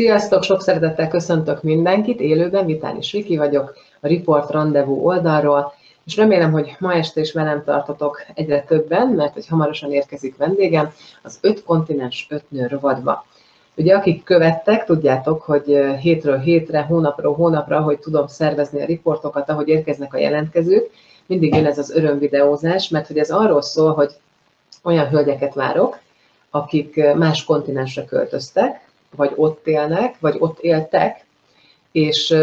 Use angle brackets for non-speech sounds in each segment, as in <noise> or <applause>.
Sziasztok, sok szeretettel köszöntök mindenkit, élőben Vitális Viki vagyok, a Report Rendezvú oldalról, és remélem, hogy ma este is velem tartotok egyre többen, mert hogy hamarosan érkezik vendégem az öt kontinens öt nő rovadba. Ugye akik követtek, tudjátok, hogy hétről hétre, hónapról hónapra, hogy tudom szervezni a riportokat, ahogy érkeznek a jelentkezők, mindig jön ez az örömvideózás, mert hogy ez arról szól, hogy olyan hölgyeket várok, akik más kontinensre költöztek, vagy ott élnek, vagy ott éltek, és,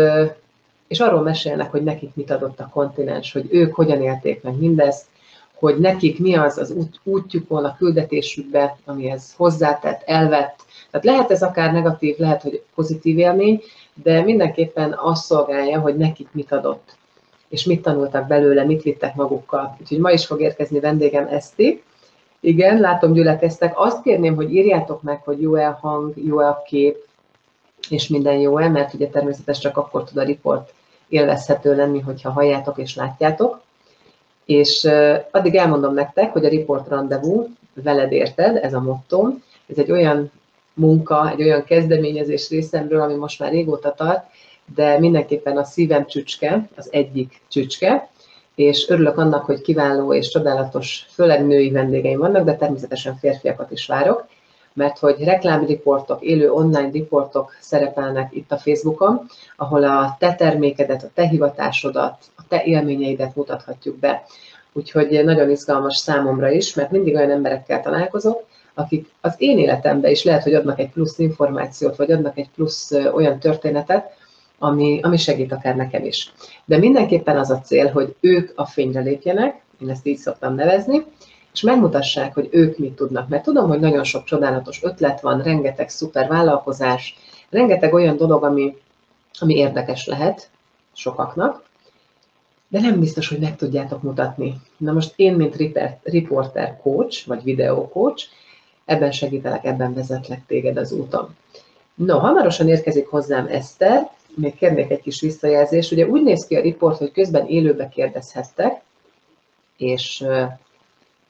és arról mesélnek, hogy nekik mit adott a kontinens, hogy ők hogyan élték meg mindezt, hogy nekik mi az az út, útjukon, a küldetésükbe, amihez hozzátett, elvett. Tehát lehet ez akár negatív, lehet, hogy pozitív élmény, de mindenképpen azt szolgálja, hogy nekik mit adott, és mit tanultak belőle, mit vittek magukkal. Úgyhogy ma is fog érkezni vendégem Eszti, igen, látom, gyülekeztek. Azt kérném, hogy írjátok meg, hogy jó-e a hang, jó-e a kép, és minden jó-e, mert ugye természetes csak akkor tud a riport élvezhető lenni, hogyha halljátok és látjátok. És addig elmondom nektek, hogy a Report Rendezvú veled érted, ez a motto. Ez egy olyan munka, egy olyan kezdeményezés részemről, ami most már régóta tart, de mindenképpen a szívem csücske, az egyik csücske, és örülök annak, hogy kiváló és csodálatos, főleg női vendégeim vannak, de természetesen férfiakat is várok, mert hogy reklámriportok, élő online riportok szerepelnek itt a Facebookon, ahol a te termékedet, a te hivatásodat, a te élményeidet mutathatjuk be. Úgyhogy nagyon izgalmas számomra is, mert mindig olyan emberekkel találkozok, akik az én életemben is lehet, hogy adnak egy plusz információt, vagy adnak egy plusz olyan történetet, ami, ami segít akár nekem is. De mindenképpen az a cél, hogy ők a fényre lépjenek, én ezt így szoktam nevezni, és megmutassák, hogy ők mit tudnak. Mert tudom, hogy nagyon sok csodálatos ötlet van, rengeteg szuper vállalkozás, rengeteg olyan dolog, ami, ami érdekes lehet sokaknak, de nem biztos, hogy meg tudjátok mutatni. Na most én, mint reporter coach, vagy videó coach, ebben segítelek, ebben vezetlek téged az úton. No, hamarosan érkezik hozzám Eszter, még kérnék egy kis visszajelzést. Ugye úgy néz ki a riport, hogy közben élőbe kérdezhettek, és,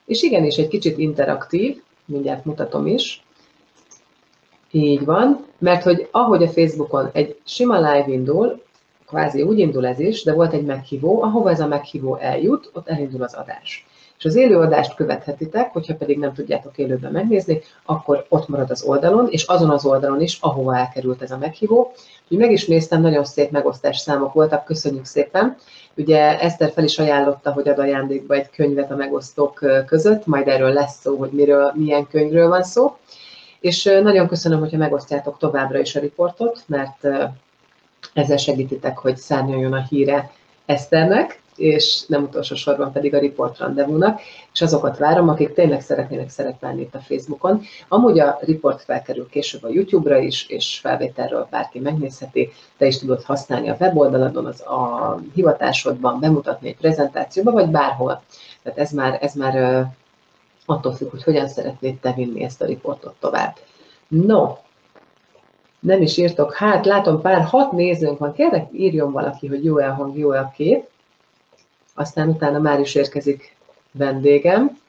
és igenis egy kicsit interaktív, mindjárt mutatom is. Így van, mert hogy ahogy a Facebookon egy sima live indul, kvázi úgy indul ez is, de volt egy meghívó, ahova ez a meghívó eljut, ott elindul az adás. És az élőadást követhetitek, hogyha pedig nem tudjátok élőben megnézni, akkor ott marad az oldalon, és azon az oldalon is, ahova elkerült ez a meghívó. Úgyhogy meg is néztem, nagyon szép megosztás számok voltak, köszönjük szépen. Ugye Eszter fel is ajánlotta, hogy ad ajándékba egy könyvet a megosztók között, majd erről lesz szó, hogy miről, milyen könyvről van szó. És nagyon köszönöm, hogyha megosztjátok továbbra is a riportot, mert ezzel segítitek, hogy szárnyaljon a híre Eszternek, és nem utolsó sorban pedig a Report Rendezvúnak, és azokat várom, akik tényleg szeretnének szerepelni itt a Facebookon. Amúgy a Report felkerül később a YouTube-ra is, és felvételről bárki megnézheti, te is tudod használni a weboldaladon, az a hivatásodban, bemutatni egy prezentációba, vagy bárhol. Tehát ez már, ez már attól függ, hogy hogyan szeretnéd te vinni ezt a riportot tovább. No, nem is írtok, hát látom pár hat nézőnk van, kérlek írjon valaki, hogy jó elhang, jó a kép aztán utána már is érkezik vendégem.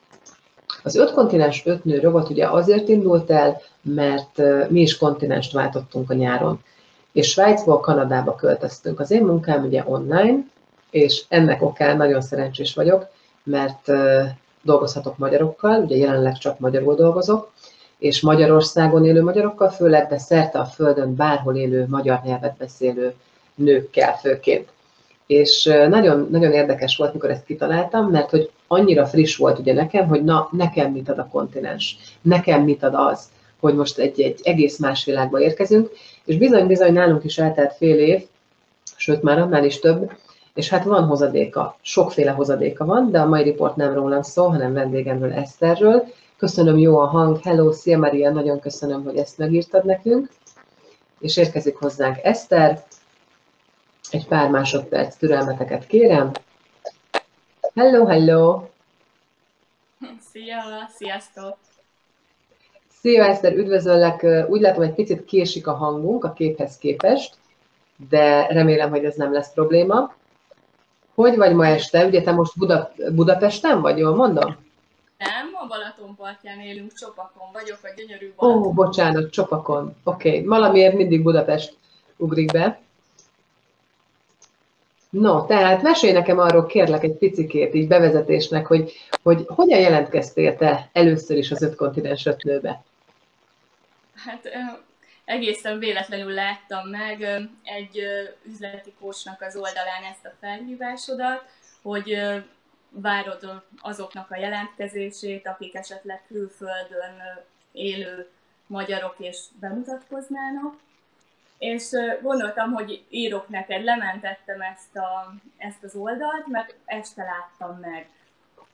Az öt kontinens, öt nő rovat ugye azért indult el, mert mi is kontinenst váltottunk a nyáron. És Svájcból Kanadába költöztünk. Az én munkám ugye online, és ennek okán nagyon szerencsés vagyok, mert dolgozhatok magyarokkal, ugye jelenleg csak magyarul dolgozok, és Magyarországon élő magyarokkal, főleg, de szerte a Földön bárhol élő magyar nyelvet beszélő nőkkel főként és nagyon, nagyon érdekes volt, mikor ezt kitaláltam, mert hogy annyira friss volt ugye nekem, hogy na, nekem mit ad a kontinens, nekem mit ad az, hogy most egy, egy egész más világba érkezünk, és bizony-bizony nálunk is eltelt fél év, sőt már annál is több, és hát van hozadéka, sokféle hozadéka van, de a mai riport nem rólam szó, hanem vendégemről, Eszterről. Köszönöm, jó a hang, hello, szia Maria, nagyon köszönöm, hogy ezt megírtad nekünk. És érkezik hozzánk Eszter, egy pár másodperc türelmeteket kérem. Hello, hello! Szia, sziasztok! Szia Eszter, üdvözöllek! Úgy látom, egy picit késik a hangunk a képhez képest, de remélem, hogy ez nem lesz probléma. Hogy vagy ma este? Ugye te most Buda, Budapesten vagy, jól mondom? Nem, a Balatonpartján élünk, Csopakon vagyok, a gyönyörű Balaton. Ó, bocsánat, Csopakon. Oké, okay. valamiért mindig Budapest ugrik be. No, tehát mesélj nekem arról kérlek egy picikét így bevezetésnek, hogy, hogy hogyan jelentkeztél te először is az öt kontinens ötlőbe? Hát egészen véletlenül láttam meg egy üzleti kócsnak az oldalán ezt a felhívásodat, hogy várod azoknak a jelentkezését, akik esetleg külföldön élő magyarok és bemutatkoznának. És gondoltam, hogy írok neked, lementettem ezt, a, ezt az oldalt, mert este láttam meg.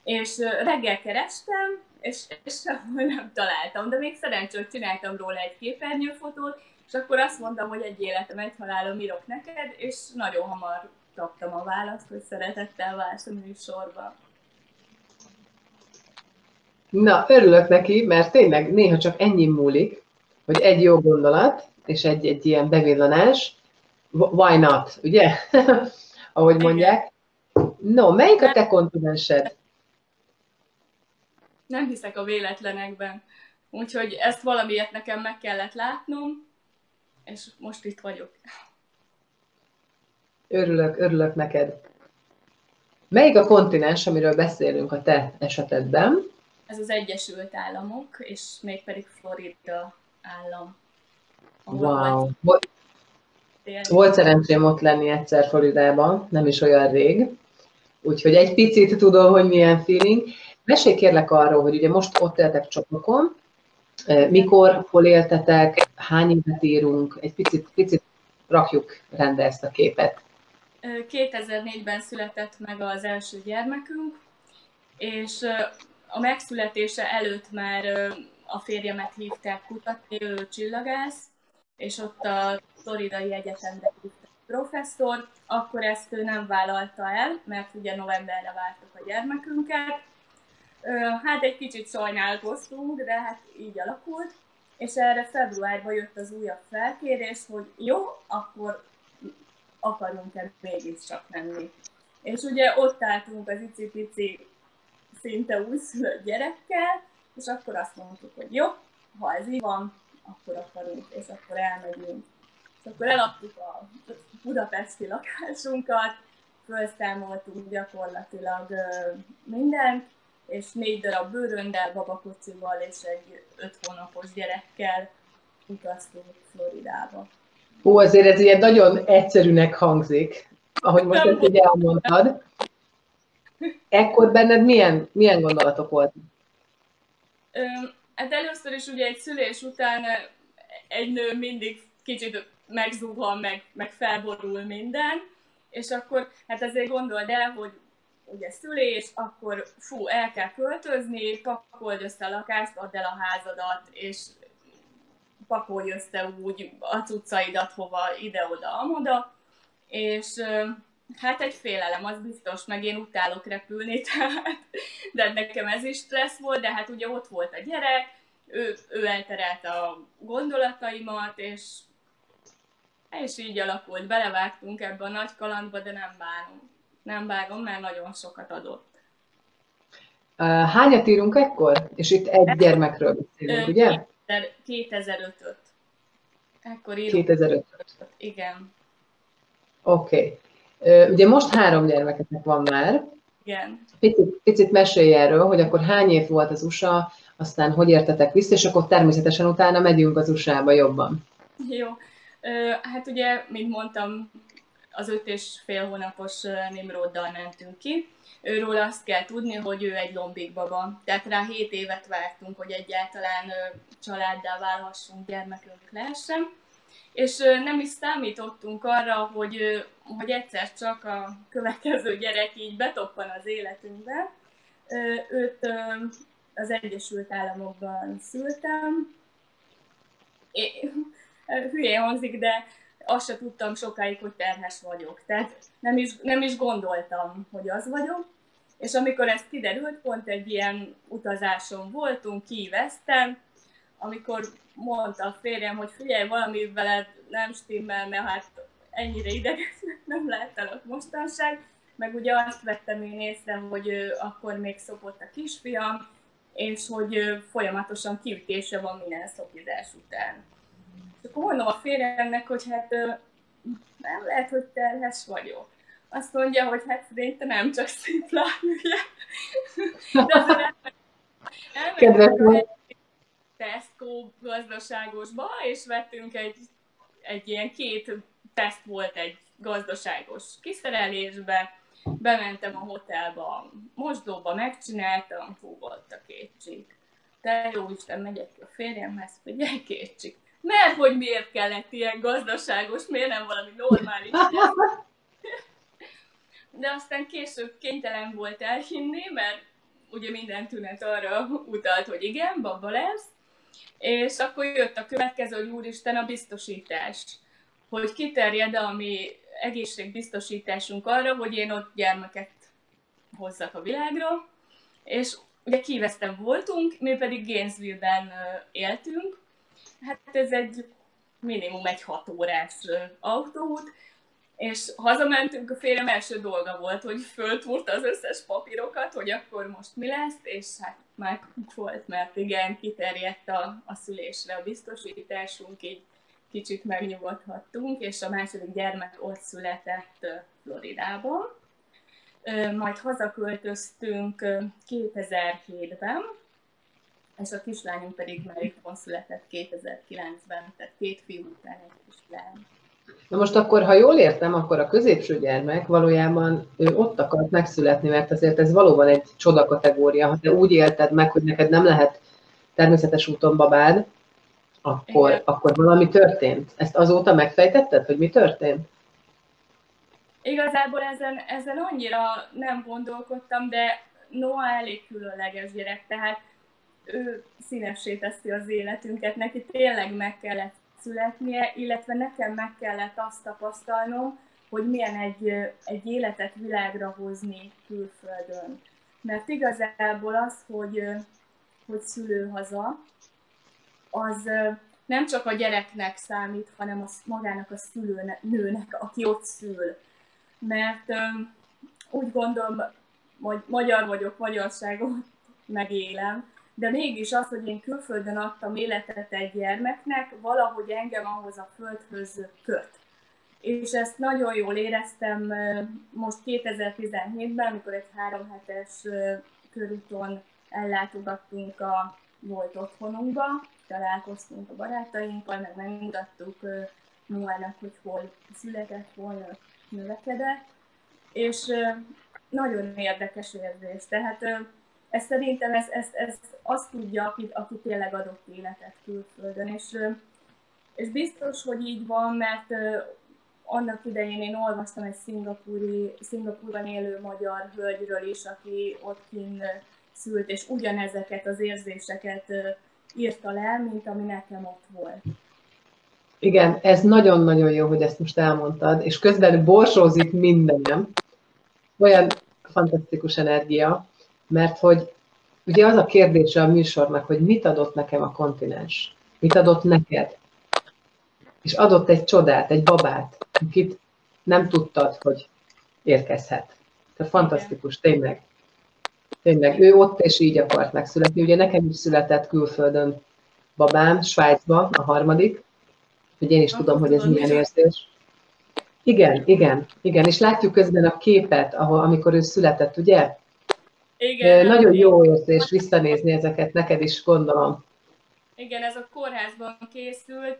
És reggel kerestem, és, és nem találtam, de még szerencsé, hogy csináltam róla egy képernyőfotót, és akkor azt mondtam, hogy egy életem, egy halálom írok neked, és nagyon hamar kaptam a választ, hogy szeretettel válsz a műsorba. Na, örülök neki, mert tényleg néha csak ennyi múlik, hogy egy jó gondolat, és egy, egy ilyen bevillanás, why not, ugye? <laughs> Ahogy mondják. No, melyik a te kontinensed? Nem hiszek a véletlenekben. Úgyhogy ezt valamiért nekem meg kellett látnom, és most itt vagyok. Örülök, örülök neked. Melyik a kontinens, amiről beszélünk a te esetedben? Ez az Egyesült Államok, és mégpedig Florida állam. Wow. Volt, volt szerencsém ott lenni egyszer Floridában, nem is olyan rég, úgyhogy egy picit tudom, hogy milyen feeling. Mesélj kérlek arról, hogy ugye most ott éltek csopokon, mikor, hol éltetek, hány évet írunk, egy picit, picit rakjuk rendbe ezt a képet. 2004-ben született meg az első gyermekünk, és a megszületése előtt már a férjemet hívták kutatni, ő csillagász, és ott a Floridai Egyetemre professzor, akkor ezt ő nem vállalta el, mert ugye novemberre vártuk a gyermekünket. Hát egy kicsit sajnálkoztunk, de hát így alakult, és erre februárban jött az újabb felkérés, hogy jó, akkor akarunk-e mégiscsak menni. És ugye ott álltunk az icipici szinte újszülött gyerekkel, és akkor azt mondtuk, hogy jó, ha ez így van, akkor akarunk, és akkor elmegyünk. És akkor eladtuk a budapesti lakásunkat, felszámoltunk gyakorlatilag mindent, és négy darab bőröndel, babakocsival és egy öt hónapos gyerekkel utaztunk Floridába. Ó, azért ez ilyen nagyon egyszerűnek hangzik, ahogy most ezt így elmondtad. Ekkor benned milyen, milyen gondolatok voltak? Hát először is ugye egy szülés után egy nő mindig kicsit megzuhan, meg, meg felborul minden, és akkor hát ezért gondold el, hogy ugye szülés, akkor fú, el kell költözni, pakold össze a lakást, add el a házadat, és pakolj össze úgy a cuccaidat hova, ide-oda, amoda, és hát egy félelem, az biztos, meg én utálok repülni, <laughs> tehát, de nekem ez is stressz volt, de hát ugye ott volt a gyerek, ő, ő elterelte a gondolataimat, és, és így alakult. Belevágtunk ebbe a nagy kalandba, de nem bánom. Nem bánom, mert nagyon sokat adott. Hányat írunk ekkor? És itt egy gyermekről beszélünk, ugye? 2005-öt. Ekkor írunk. 2005 Igen. Oké. Okay. Ugye most három gyermeketek van már. Igen. Picit, picit mesélj erről, hogy akkor hány év volt az USA, aztán hogy értetek vissza, és akkor természetesen utána megyünk az USA-ba jobban. Jó. Hát ugye, mint mondtam, az öt és fél hónapos Nimroddal mentünk ki. Őről azt kell tudni, hogy ő egy lombik baba. Tehát rá 7 évet vártunk, hogy egyáltalán családdá válhassunk, gyermekünk lehessen. És nem is számítottunk arra, hogy, hogy egyszer csak a következő gyerek így betoppan az életünkbe. Őt az Egyesült Államokban szültem. É, hülyén hangzik, de azt se tudtam sokáig, hogy terhes vagyok. Tehát nem is, nem is gondoltam, hogy az vagyok. És amikor ez kiderült, pont egy ilyen utazáson voltunk, kívesztem, amikor mondta a férjem, hogy figyelj, valami veled nem stimmel, mert hát ennyire ideges <laughs> nem láttalak mostanság, meg ugye azt vettem én észre, hogy akkor még szopott a kisfiam, és hogy folyamatosan kiütése van minden szokizás után. És akkor mondom a férjemnek, hogy hát nem lehet, hogy terhes vagyok. Azt mondja, hogy hát te nem csak szép lány, ugye? <laughs> De azért elmegyünk a Tesco gazdaságosba, és vettünk egy, egy ilyen két teszt volt egy gazdaságos kiszerelésbe, bementem a hotelba, mosdóba megcsináltam, fú, volt a két csík. De jó Isten, megyek ki a férjemhez, figyelj két csík. Mert hogy miért kellett ilyen gazdaságos, miért nem valami normális? De aztán később kénytelen volt elhinni, mert ugye minden tünet arra utalt, hogy igen, baba lesz, és akkor jött a következő, hogy úristen, a biztosítás. Hogy kiterjed a mi egészségbiztosításunk arra, hogy én ott gyermeket hozzak a világra, és ugye kivesztem voltunk, mi pedig Gainesville-ben éltünk, hát ez egy minimum egy hat órás autóút, és hazamentünk, a férjem első dolga volt, hogy föltúrta az összes papírokat, hogy akkor most mi lesz, és hát már volt, mert igen, kiterjedt a, a szülésre a biztosításunk, így kicsit megnyugodhattunk, és a második gyermek ott született Floridában. Majd hazaköltöztünk 2007-ben, és a kislányunk pedig már itthon született 2009-ben, tehát két fiú után egy kislány. Na most akkor, ha jól értem, akkor a középső gyermek valójában ő ott akart megszületni, mert azért ez valóban egy csoda kategória. Ha te úgy élted meg, hogy neked nem lehet természetes úton babád, akkor, akkor valami történt. Ezt azóta megfejtetted, hogy mi történt? Igazából ezen, ezen annyira nem gondolkodtam, de Noah elég különleges gyerek, tehát ő színessé teszi az életünket, neki tényleg meg kellett születnie, illetve nekem meg kellett azt tapasztalnom, hogy milyen egy, egy életet világra hozni külföldön. Mert igazából az, hogy, hogy szülőhaza, az nem csak a gyereknek számít, hanem a, magának a szülőnőnek, aki ott szül. Mert úgy gondolom, hogy magyar vagyok, magyarságot megélem, de mégis az, hogy én külföldön adtam életet egy gyermeknek, valahogy engem ahhoz a földhöz köt. És ezt nagyon jól éreztem most 2017-ben, amikor egy három hetes körúton ellátogattunk a volt otthonunkba, találkoztunk a barátainkkal, meg megmutattuk Noának, hogy hol született, hol növekedett, és nagyon érdekes érzés. Tehát ez szerintem ez, ez, ez azt tudja, aki, aki tényleg adott életet külföldön, és, és biztos, hogy így van, mert annak idején én olvastam egy szingapúri, szingapúrban élő magyar hölgyről is, aki ott kint szült, és ugyanezeket az érzéseket írta le, mint ami nekem ott volt. Igen, ez nagyon-nagyon jó, hogy ezt most elmondtad, és közben borsózik mindenem. Olyan fantasztikus energia, mert hogy ugye az a kérdése a műsornak, hogy mit adott nekem a kontinens, mit adott neked, és adott egy csodát, egy babát, akit nem tudtad, hogy érkezhet. Tehát fantasztikus, tényleg. Tényleg, ő ott és így akart megszületni. Ugye nekem is született külföldön babám, Svájcba, a harmadik, hogy én is ah, tudom, hogy ez milyen érzés. Igen, igen, igen, és látjuk közben a képet, ahol, amikor ő született, ugye? Igen. Nagyon jó érzés visszanézni ezeket, neked is gondolom. Igen, ez a kórházban készült,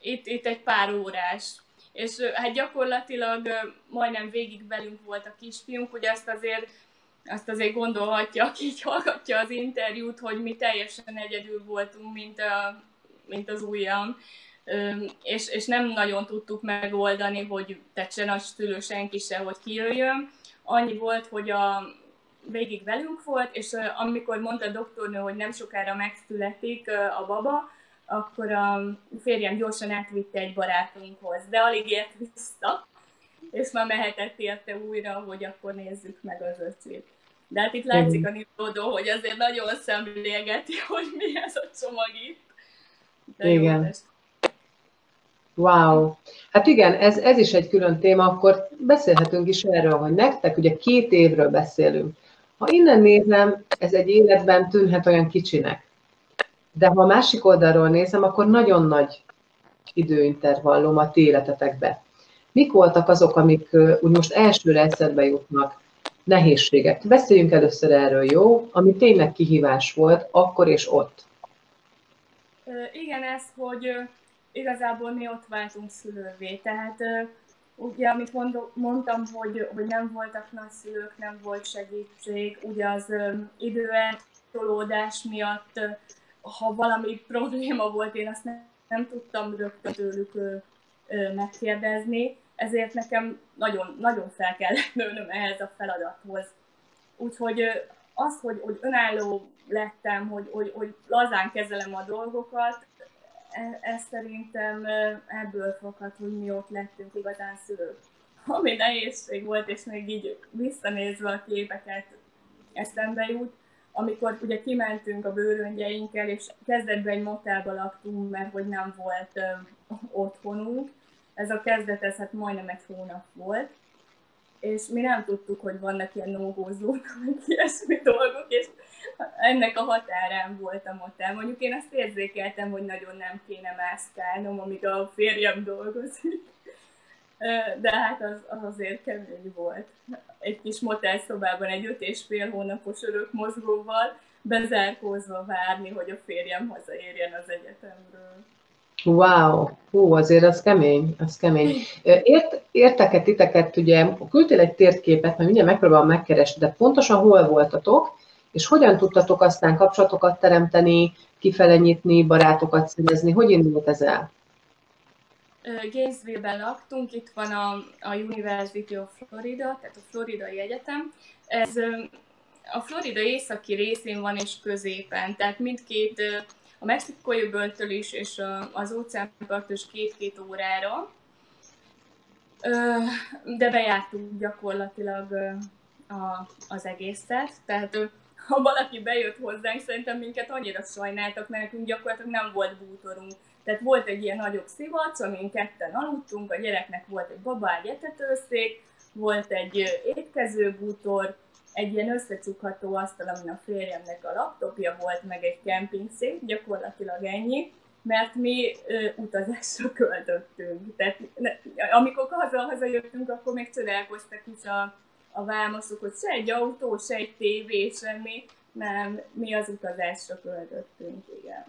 itt, itt egy pár órás. És hát gyakorlatilag majdnem végig velünk volt a kisfiunk, hogy azt azért azt azért gondolhatja, aki így hallgatja az interjút, hogy mi teljesen egyedül voltunk, mint, a, mint az ujjam, és, és nem nagyon tudtuk megoldani, hogy tetsen nagy szülő senki se, hogy kijöjjön. Annyi volt, hogy a, végig velünk volt, és amikor mondta a doktornő, hogy nem sokára megszületik a baba, akkor a férjem gyorsan átvitte egy barátunkhoz, de alig ért vissza, és már mehetett érte újra, hogy akkor nézzük meg az öcsét. De hát itt látszik a nívódó, hogy azért nagyon szemlélgeti, hogy mi ez a csomag itt. De igen. Jó, Wow. Hát igen, ez, ez is egy külön téma, akkor beszélhetünk is erről, hogy nektek ugye két évről beszélünk, Ha innen nézem, ez egy életben tűnhet olyan kicsinek. De ha a másik oldalról nézem, akkor nagyon nagy időintervallum a ti életetekbe. Mik voltak azok, amik úgy most elsőre eszedbe jutnak? Nehézségek. Beszéljünk először erről, jó? Ami tényleg kihívás volt akkor és ott. Igen, ez, hogy igazából mi ott váltunk szülővé. Tehát ugye, amit mondtam, hogy, hogy nem voltak nagyszülők, nem volt segítség, ugye az időeltolódás miatt, ha valami <laughs> probléma volt, én azt nem, nem tudtam rögtön tőlük megkérdezni, ezért nekem nagyon, nagyon fel kellett nőnöm ehhez a feladathoz. Úgyhogy az, hogy, hogy önálló lettem, hogy, hogy, hogy lazán kezelem a dolgokat, ez szerintem ebből fakad, hogy mi ott lettünk igazán szülők. Ami nehézség volt, és még így visszanézve a képeket eszembe jut, amikor ugye kimentünk a bőröngyeinkkel, és kezdetben egy motelba laktunk, mert hogy nem volt ö, otthonunk. Ez a kezdet, ez hát majdnem egy hónap volt és mi nem tudtuk, hogy vannak ilyen no <laughs> meg ilyesmi dolgok, és ennek a határán voltam ott el. Mondjuk én azt érzékeltem, hogy nagyon nem kéne mászkálnom, amíg a férjem dolgozik. De hát az, az azért kemény volt. Egy kis motelszobában egy öt és fél hónapos örök mozgóval bezárkózva várni, hogy a férjem hazaérjen az egyetemről. Wow, hú, azért az kemény, az kemény. Ért, érteket titeket, ugye küldtél egy térképet, mert mindjárt megpróbálom megkeresni, de pontosan hol voltatok, és hogyan tudtatok aztán kapcsolatokat teremteni, kifele nyitni, barátokat szerezni, hogy indult ez el? Gainesville-ben laktunk, itt van a, a University of Florida, tehát a Floridai Egyetem. Ez a Florida északi részén van és középen, tehát mindkét a mexikói öböltől is, és az óceánparttól is két-két órára. De bejártunk gyakorlatilag az egészet, tehát ha valaki bejött hozzánk, szerintem minket annyira sajnáltak, mert nekünk gyakorlatilag nem volt bútorunk. Tehát volt egy ilyen nagyobb szivac, amin ketten aludtunk, a gyereknek volt egy baba, egy etetőszék, volt egy étkező bútor, egy ilyen összecsukható asztal, amin a férjemnek a laptopja volt, meg egy kempingszék, gyakorlatilag ennyi, mert mi ö, utazásra költöttünk. Tehát ne, amikor haza, jöttünk, akkor még csodálkoztak is a, a vámosok, hogy se egy autó, se egy tévé, semmi, nem, mi az utazásra költöttünk, igen.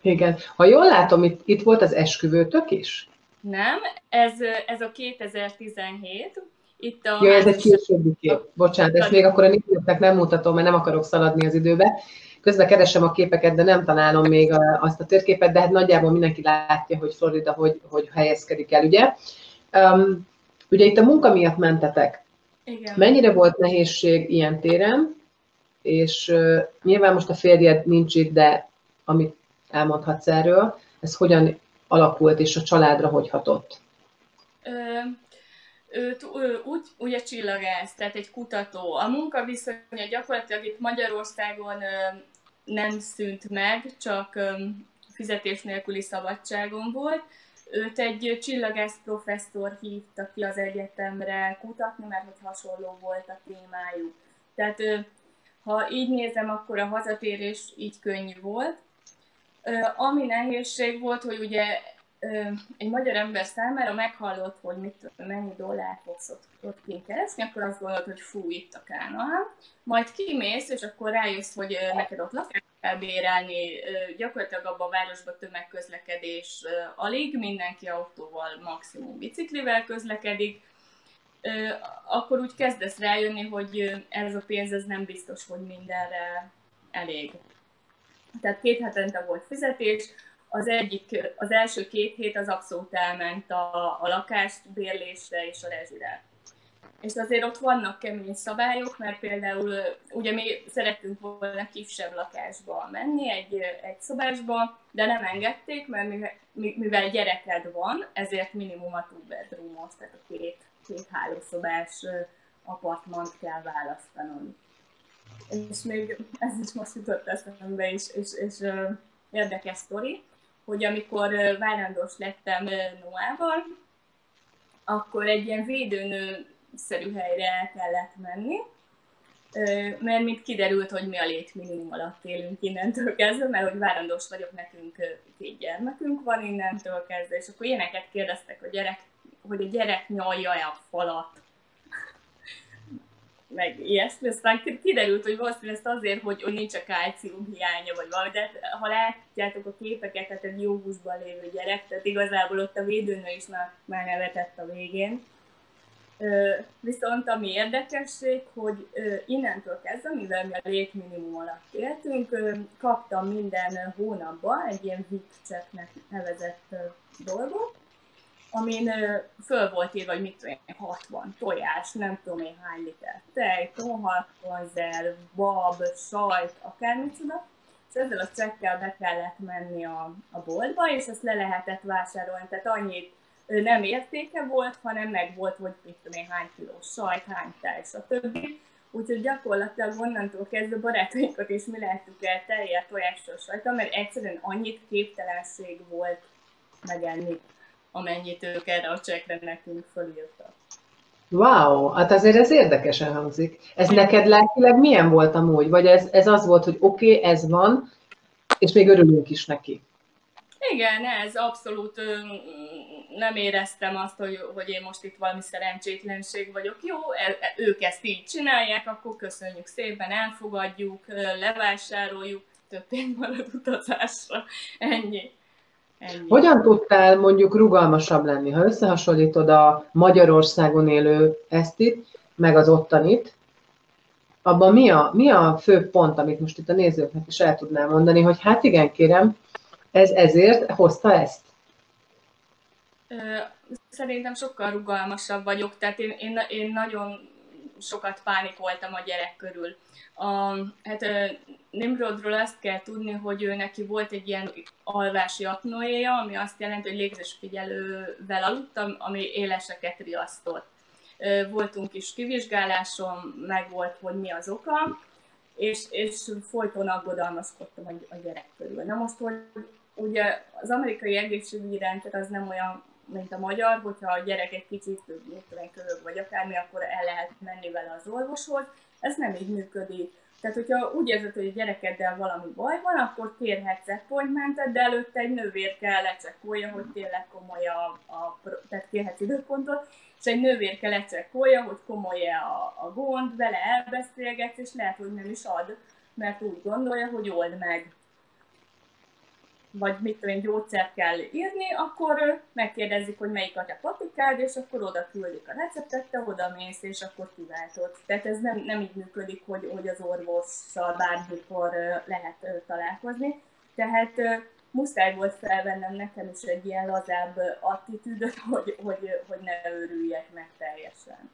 Igen. Ha jól látom, itt, itt volt az esküvőtök is? Nem, ez, ez a 2017, itt a... Ja, ez egy későbbi kép. Bocsánat, ezt még akkor a nézőknek nem mutatom, mert nem akarok szaladni az időbe. Közben keresem a képeket, de nem találom még a, azt a térképet, de hát nagyjából mindenki látja, hogy Florida hogy, hogy helyezkedik el, ugye? Um, ugye itt a munka miatt mentetek. Igen. Mennyire volt nehézség ilyen téren, és uh, nyilván most a férjed nincs itt, de amit elmondhatsz erről, ez hogyan alakult, és a családra hogy hatott? ő, ő úgy, ugye csillagász, tehát egy kutató. A munkaviszonya gyakorlatilag itt Magyarországon nem szűnt meg, csak fizetés nélküli szabadságon volt. Őt egy csillagász professzor hívta ki az egyetemre kutatni, mert hogy hasonló volt a témájuk. Tehát ha így nézem, akkor a hazatérés így könnyű volt. Ami nehézség volt, hogy ugye egy magyar ember számára meghallott, hogy mit, mennyi dollár fogsz ott, ott kint keresni, akkor azt gondolod, hogy fú, itt a Kánaán. Majd kimész, és akkor rájössz, hogy neked ott lakást kell bérelni, gyakorlatilag abban a városban tömegközlekedés alig, mindenki autóval, maximum biciklivel közlekedik, akkor úgy kezdesz rájönni, hogy ez a pénz ez nem biztos, hogy mindenre elég. Tehát két hetente volt fizetés, az egyik, az első két hét az abszolút elment a, a lakást bérlésre és a rezsire. És azért ott vannak kemény szabályok, mert például ugye mi szerettünk volna kisebb lakásba menni, egy, egy szobásba, de nem engedték, mert mivel, mivel gyereked van, ezért minimum a two bedroomos, tehát a két, két hálószobás apartmant kell választanod. És még ez is most jutott eszembe, és, és, és érdekes sztori, hogy amikor várandós lettem Noával, akkor egy ilyen védőnő szerű helyre el kellett menni, mert mint kiderült, hogy mi a létminimum alatt élünk innentől kezdve, mert hogy várandós vagyok, nekünk két gyermekünk van innentől kezdve, és akkor ilyeneket kérdeztek, a gyerek, hogy a gyerek nyalja a falat <laughs> meg ilyesmi. Aztán kiderült, hogy valószínűleg ezt azért, hogy, hogy nincs a kálcium hiánya, vagy valami, de ha látjátok a képeket, tehát egy jó lévő gyerek, tehát igazából ott a védőnő is már, már nevetett a végén. Viszont ami érdekesség, hogy innentől kezdve, mivel mi a létminimum alatt éltünk, kaptam minden hónapban egy ilyen VIP nevezett dolgot, amin föl volt írva, hogy mit tudom én, 60 tojás, nem tudom én hány liter tej, tonhat, konzerv, bab, sajt, akármicsoda, és ezzel a csekkel be kellett menni a, a boltba, és ezt le lehetett vásárolni, tehát annyit nem értéke volt, hanem meg volt, hogy mit tudom én, hány kiló sajt, hány tej, stb. Úgyhogy gyakorlatilag onnantól kezdve barátainkat is mi lehetünk el teljel tojással sajta, mert egyszerűen annyit képtelenség volt megenni amennyit ők erre a csekre nekünk fölírtak. Wow, hát azért ez érdekesen hangzik. Ez neked lelkileg milyen volt amúgy? Vagy ez, ez az volt, hogy oké, okay, ez van, és még örülünk is neki? Igen, ez abszolút nem éreztem azt, hogy, hogy én most itt valami szerencsétlenség vagyok. Jó, e, e, ők ezt így csinálják, akkor köszönjük szépen, elfogadjuk, levásároljuk, több pénz marad utazásra. Ennyi. Ennyi. Hogyan tudtál mondjuk rugalmasabb lenni, ha összehasonlítod a Magyarországon élő esztit, meg az ottanit, abban mi a, mi a fő pont, amit most itt a nézőknek is el tudnál mondani, hogy hát igen, kérem, ez ezért hozta ezt? Szerintem sokkal rugalmasabb vagyok, tehát én, én, én nagyon sokat pánikoltam a gyerek körül. A, hát Nimrodról azt kell tudni, hogy ő neki volt egy ilyen alvási apnoéja, ami azt jelenti, hogy légzésfigyelővel aludtam, ami éleseket riasztott. Voltunk is kivizsgáláson, meg volt, hogy mi az oka, és, és folyton aggodalmaskodtam a, a gyerek körül. Na most, hogy ugye az amerikai egészségügyi rendszer az nem olyan, mint a magyar, hogyha a gyerek egy kicsit, köhög vagy akármi, akkor el lehet menni vele az orvoshoz. Ez nem így működik tehát, hogyha úgy érzed, hogy a gyerekeddel valami baj van, akkor kérhetsz appointmentet, de előtte egy nővér kell lecsekkolja, hogy tényleg komoly a, a tehát kérhetsz időpontot, és egy nővér kell lecsekkolja, hogy komoly a, a gond, vele elbeszélgetsz, és lehet, hogy nem is ad, mert úgy gondolja, hogy old meg vagy mit tudom én, gyógyszert kell írni, akkor megkérdezik, hogy melyik a patikád, és akkor oda küldik a receptet, te oda mész, és akkor kiváltod. Tehát ez nem, nem így működik, hogy, hogy az orvossal bármikor lehet találkozni. Tehát muszáj volt felvennem nekem is egy ilyen lazább attitűdöt, <laughs> hogy, hogy, hogy ne őrüljek meg teljesen.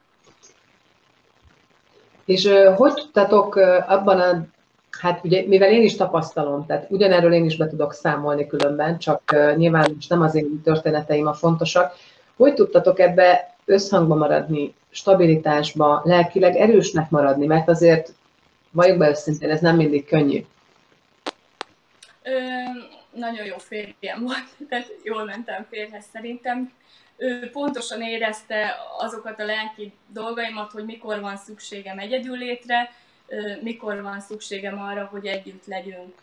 És hogy tudtatok abban a Hát ugye, mivel én is tapasztalom, tehát ugyanerről én is be tudok számolni különben, csak uh, nyilván most nem az én történeteim a fontosak. Hogy tudtatok ebbe összhangba maradni, stabilitásba, lelkileg erősnek maradni, mert azért, valljuk be őszintén, ez nem mindig könnyű. Ö, nagyon jó férjem volt, <laughs> tehát jól mentem férhez szerintem. Ő pontosan érezte azokat a lelki dolgaimat, hogy mikor van szükségem egyedüllétre, mikor van szükségem arra, hogy együtt legyünk.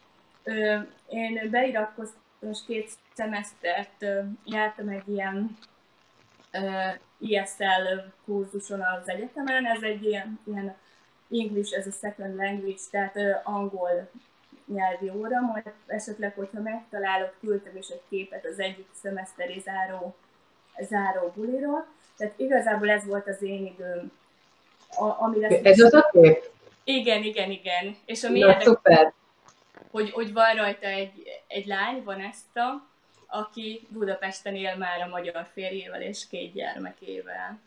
Én beiratkoztam, és két szemesztert jártam egy ilyen ESL kurzuson az egyetemen, ez egy ilyen, ilyen English as a second language, tehát angol nyelvi óra, majd esetleg, hogyha megtalálok, küldtem is egy képet az egyik szemeszteri záró, záró buliról. Tehát igazából ez volt az én időm. A, amire ez az a kép? Igen, igen, igen. És ami Na, érdekes, hogy, hogy van rajta egy, egy lány, van ezt a, aki Budapesten él már a magyar férjével és két gyermekével.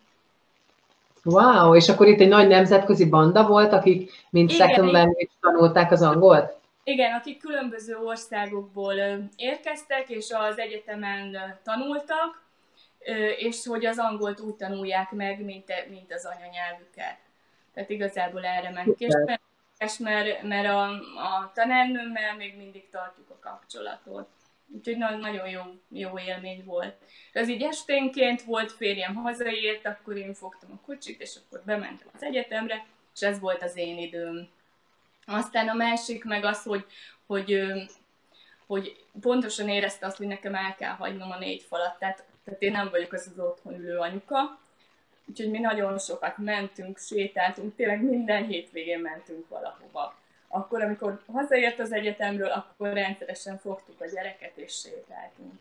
Wow, és akkor itt egy nagy nemzetközi banda volt, akik mint igen, second language tanulták az angolt? Igen, akik különböző országokból érkeztek, és az egyetemen tanultak, és hogy az angolt úgy tanulják meg, mint, mint az anyanyelvüket. Tehát igazából erre ment és mert, mert a, a tanárnőmmel még mindig tartjuk a kapcsolatot. Úgyhogy nagyon jó, jó élmény volt. Ez így esténként volt, férjem hazaért, akkor én fogtam a kocsit, és akkor bementem az egyetemre, és ez volt az én időm. Aztán a másik meg az, hogy, hogy, hogy pontosan érezte azt, hogy nekem el kell hagynom a négy falat, tehát, tehát én nem vagyok az az otthon ülő anyuka, úgyhogy mi nagyon sokat mentünk, sétáltunk, tényleg minden hétvégén mentünk valahova. Akkor, amikor hazaért az egyetemről, akkor rendszeresen fogtuk a gyereket és sétáltunk.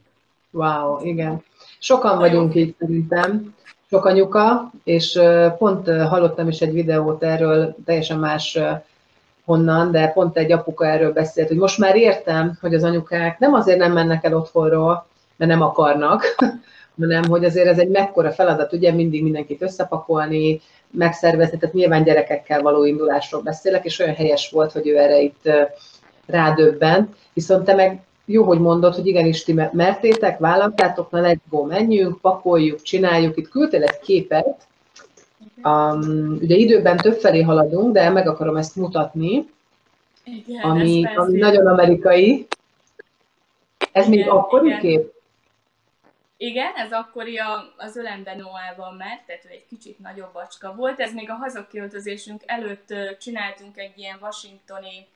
Wow, igen. Sokan vagyunk így szerintem, sok anyuka, és pont hallottam is egy videót erről, teljesen más honnan, de pont egy apuka erről beszélt, hogy most már értem, hogy az anyukák nem azért nem mennek el otthonról, mert nem akarnak, hanem hogy azért ez egy mekkora feladat, ugye mindig mindenkit összepakolni, megszervezni, tehát nyilván gyerekekkel való indulásról beszélek, és olyan helyes volt, hogy ő erre itt rádöbbent, viszont te meg jó, hogy mondod, hogy igenis ti mertétek, vállaltátok, na let's go, menjünk, pakoljuk, csináljuk. Itt küldtél egy képet, um, ugye időben többfelé haladunk, de meg akarom ezt mutatni, igen, ami, ez ami nagyon amerikai. Ez igen, még akkori igen. kép? Igen, ez akkori a, az Ölembe Noában mert, tehát ő egy kicsit nagyobb bacska volt. Ez még a hazaköltözésünk előtt csináltunk egy ilyen washingtoni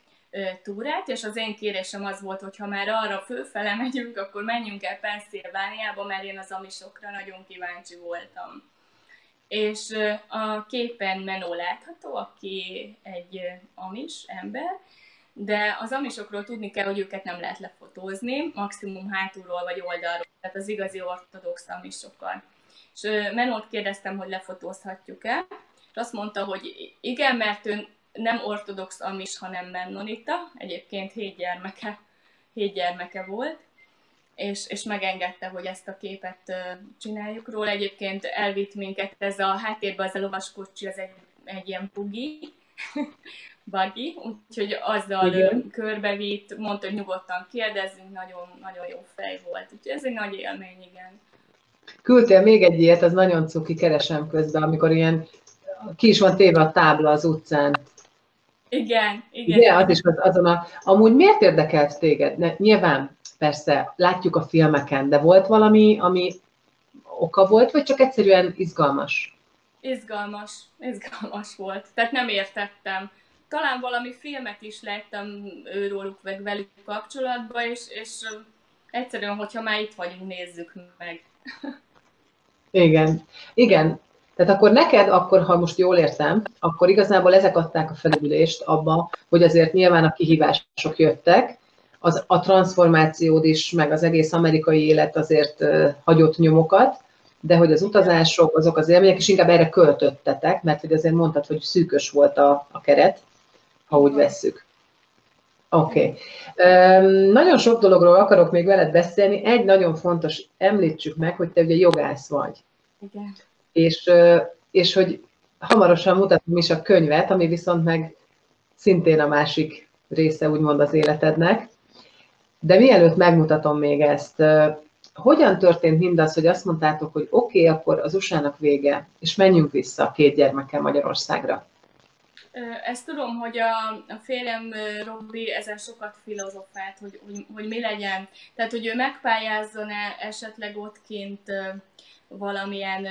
túrát, és az én kérésem az volt, hogy ha már arra fölfele megyünk, akkor menjünk el Pennsylvániába, mert én az amisokra nagyon kíváncsi voltam. És a képen Menó látható, aki egy amis ember, de az amisokról tudni kell, hogy őket nem lehet lefotózni, maximum hátulról vagy oldalról, tehát az igazi ortodox amisokkal. És Menót kérdeztem, hogy lefotózhatjuk-e, és azt mondta, hogy igen, mert ő nem ortodox amis, hanem mennonita, egyébként hét gyermeke, hét gyermeke volt, és, és megengedte, hogy ezt a képet csináljuk róla. Egyébként elvitt minket ez a háttérben, az a lovaskocsi, az egy, egy ilyen pugi, buggy, úgyhogy azzal Igen. körbevitt, mondta, hogy nyugodtan kérdezzünk, nagyon, nagyon jó fej volt. Úgyhogy ez egy nagy élmény, igen. Küldtél még egy ilyet, az nagyon cuki, keresem közben, amikor ilyen ki is van téve a tábla az utcán. Igen, igen. De az is az, azon a... Amúgy miért érdekelt téged? Ne, nyilván, persze, látjuk a filmeken, de volt valami, ami oka volt, vagy csak egyszerűen izgalmas? Izgalmas, izgalmas volt. Tehát nem értettem. Talán valami filmet is láttam őróluk, meg velük kapcsolatban, és, és egyszerűen, hogyha már itt vagyunk, nézzük meg. <laughs> Igen. Igen, tehát akkor neked, akkor, ha most jól értem, akkor igazából ezek adták a felülést abba, hogy azért nyilván a kihívások jöttek, az, a transformációd is, meg az egész amerikai élet azért uh, hagyott nyomokat, de hogy az utazások, azok az élmények, és inkább erre költöttetek, mert hogy azért mondtad, hogy szűkös volt a, a keret, ha úgy vesszük. Oké. Okay. Um, nagyon sok dologról akarok még veled beszélni. Egy nagyon fontos, említsük meg, hogy te ugye jogász vagy. Igen és, és hogy hamarosan mutatom is a könyvet, ami viszont meg szintén a másik része úgymond az életednek. De mielőtt megmutatom még ezt, hogyan történt mindaz, hogy azt mondtátok, hogy oké, okay, akkor az USA-nak vége, és menjünk vissza a két gyermekkel Magyarországra? Ezt tudom, hogy a, a férjem Robi ezen sokat filozofált, hogy, hogy, hogy mi legyen. Tehát, hogy ő megpályázzon-e esetleg ott kint valamilyen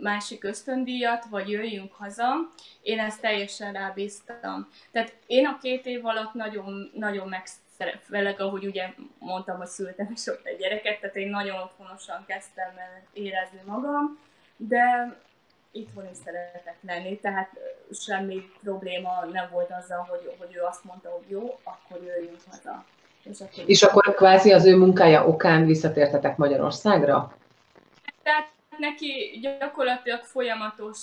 másik ösztöndíjat, vagy jöjjünk haza, én ezt teljesen rábíztam. Tehát én a két év alatt nagyon, nagyon megszeretvelek, ahogy ugye mondtam, hogy szültem ott egy gyereket, tehát én nagyon otthonosan kezdtem érezni magam, de itthon is szeretek lenni, tehát semmi probléma nem volt azzal, hogy, hogy ő azt mondta, hogy jó, akkor jöjjünk haza. És akkor, és akkor kvázi az ő munkája okán visszatértetek Magyarországra? Tehát neki gyakorlatilag folyamatos,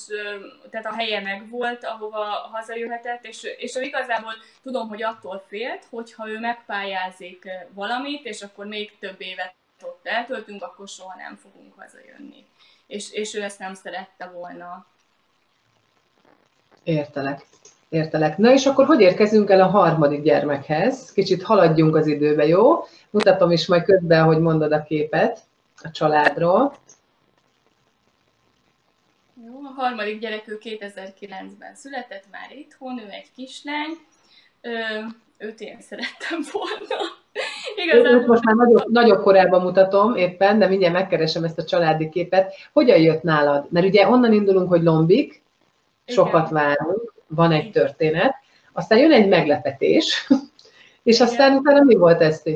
tehát a helye meg volt, ahova hazajöhetett, és, és igazából tudom, hogy attól félt, hogyha ő megpályázik valamit, és akkor még több évet ott eltöltünk, akkor soha nem fogunk hazajönni. És, és ő ezt nem szerette volna. Értelek. Értelek. Na és akkor hogy érkezünk el a harmadik gyermekhez? Kicsit haladjunk az időbe, jó? Mutatom is majd közben, hogy mondod a képet a családról. Jó, a harmadik gyerek ő 2009-ben született, már itthon, ő egy kislány. Ö, őt én szerettem volna. Igazából... most már nagyobb, nagyobb korában mutatom éppen, de mindjárt megkeresem ezt a családi képet. Hogyan jött nálad? Mert ugye onnan indulunk, hogy lombik, sokat Igen. várunk, van egy történet, aztán jön egy meglepetés, <laughs> és aztán utána mi volt ezt?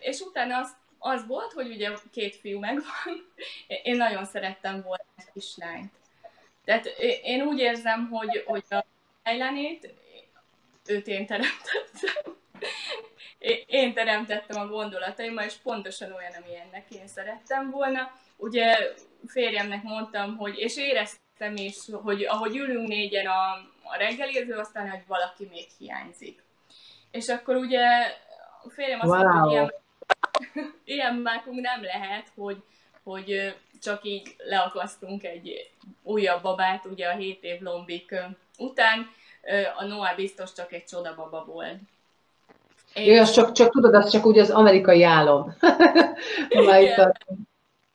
És utána az, az volt, hogy ugye két fiú megvan, <laughs> én nagyon szerettem volna egy kislányt. Tehát én úgy érzem, hogy, hogy a Ejlenét, őt én teremtettem. <laughs> Én teremtettem a gondolataimmal, és pontosan olyan, amilyennek én szerettem volna. Ugye férjemnek mondtam, hogy, és éreztem is, hogy ahogy ülünk négyen a, a reggeliző, aztán, hogy valaki még hiányzik. És akkor ugye a férjem azt wow. mondta, hogy ilyen, ilyen mákunk nem lehet, hogy, hogy csak így leakasztunk egy újabb babát, ugye a 7 év lombik után, a Noah biztos csak egy csodababa volt. Én... az csak, csak tudod, az csak úgy az amerikai álom. <laughs> Igen.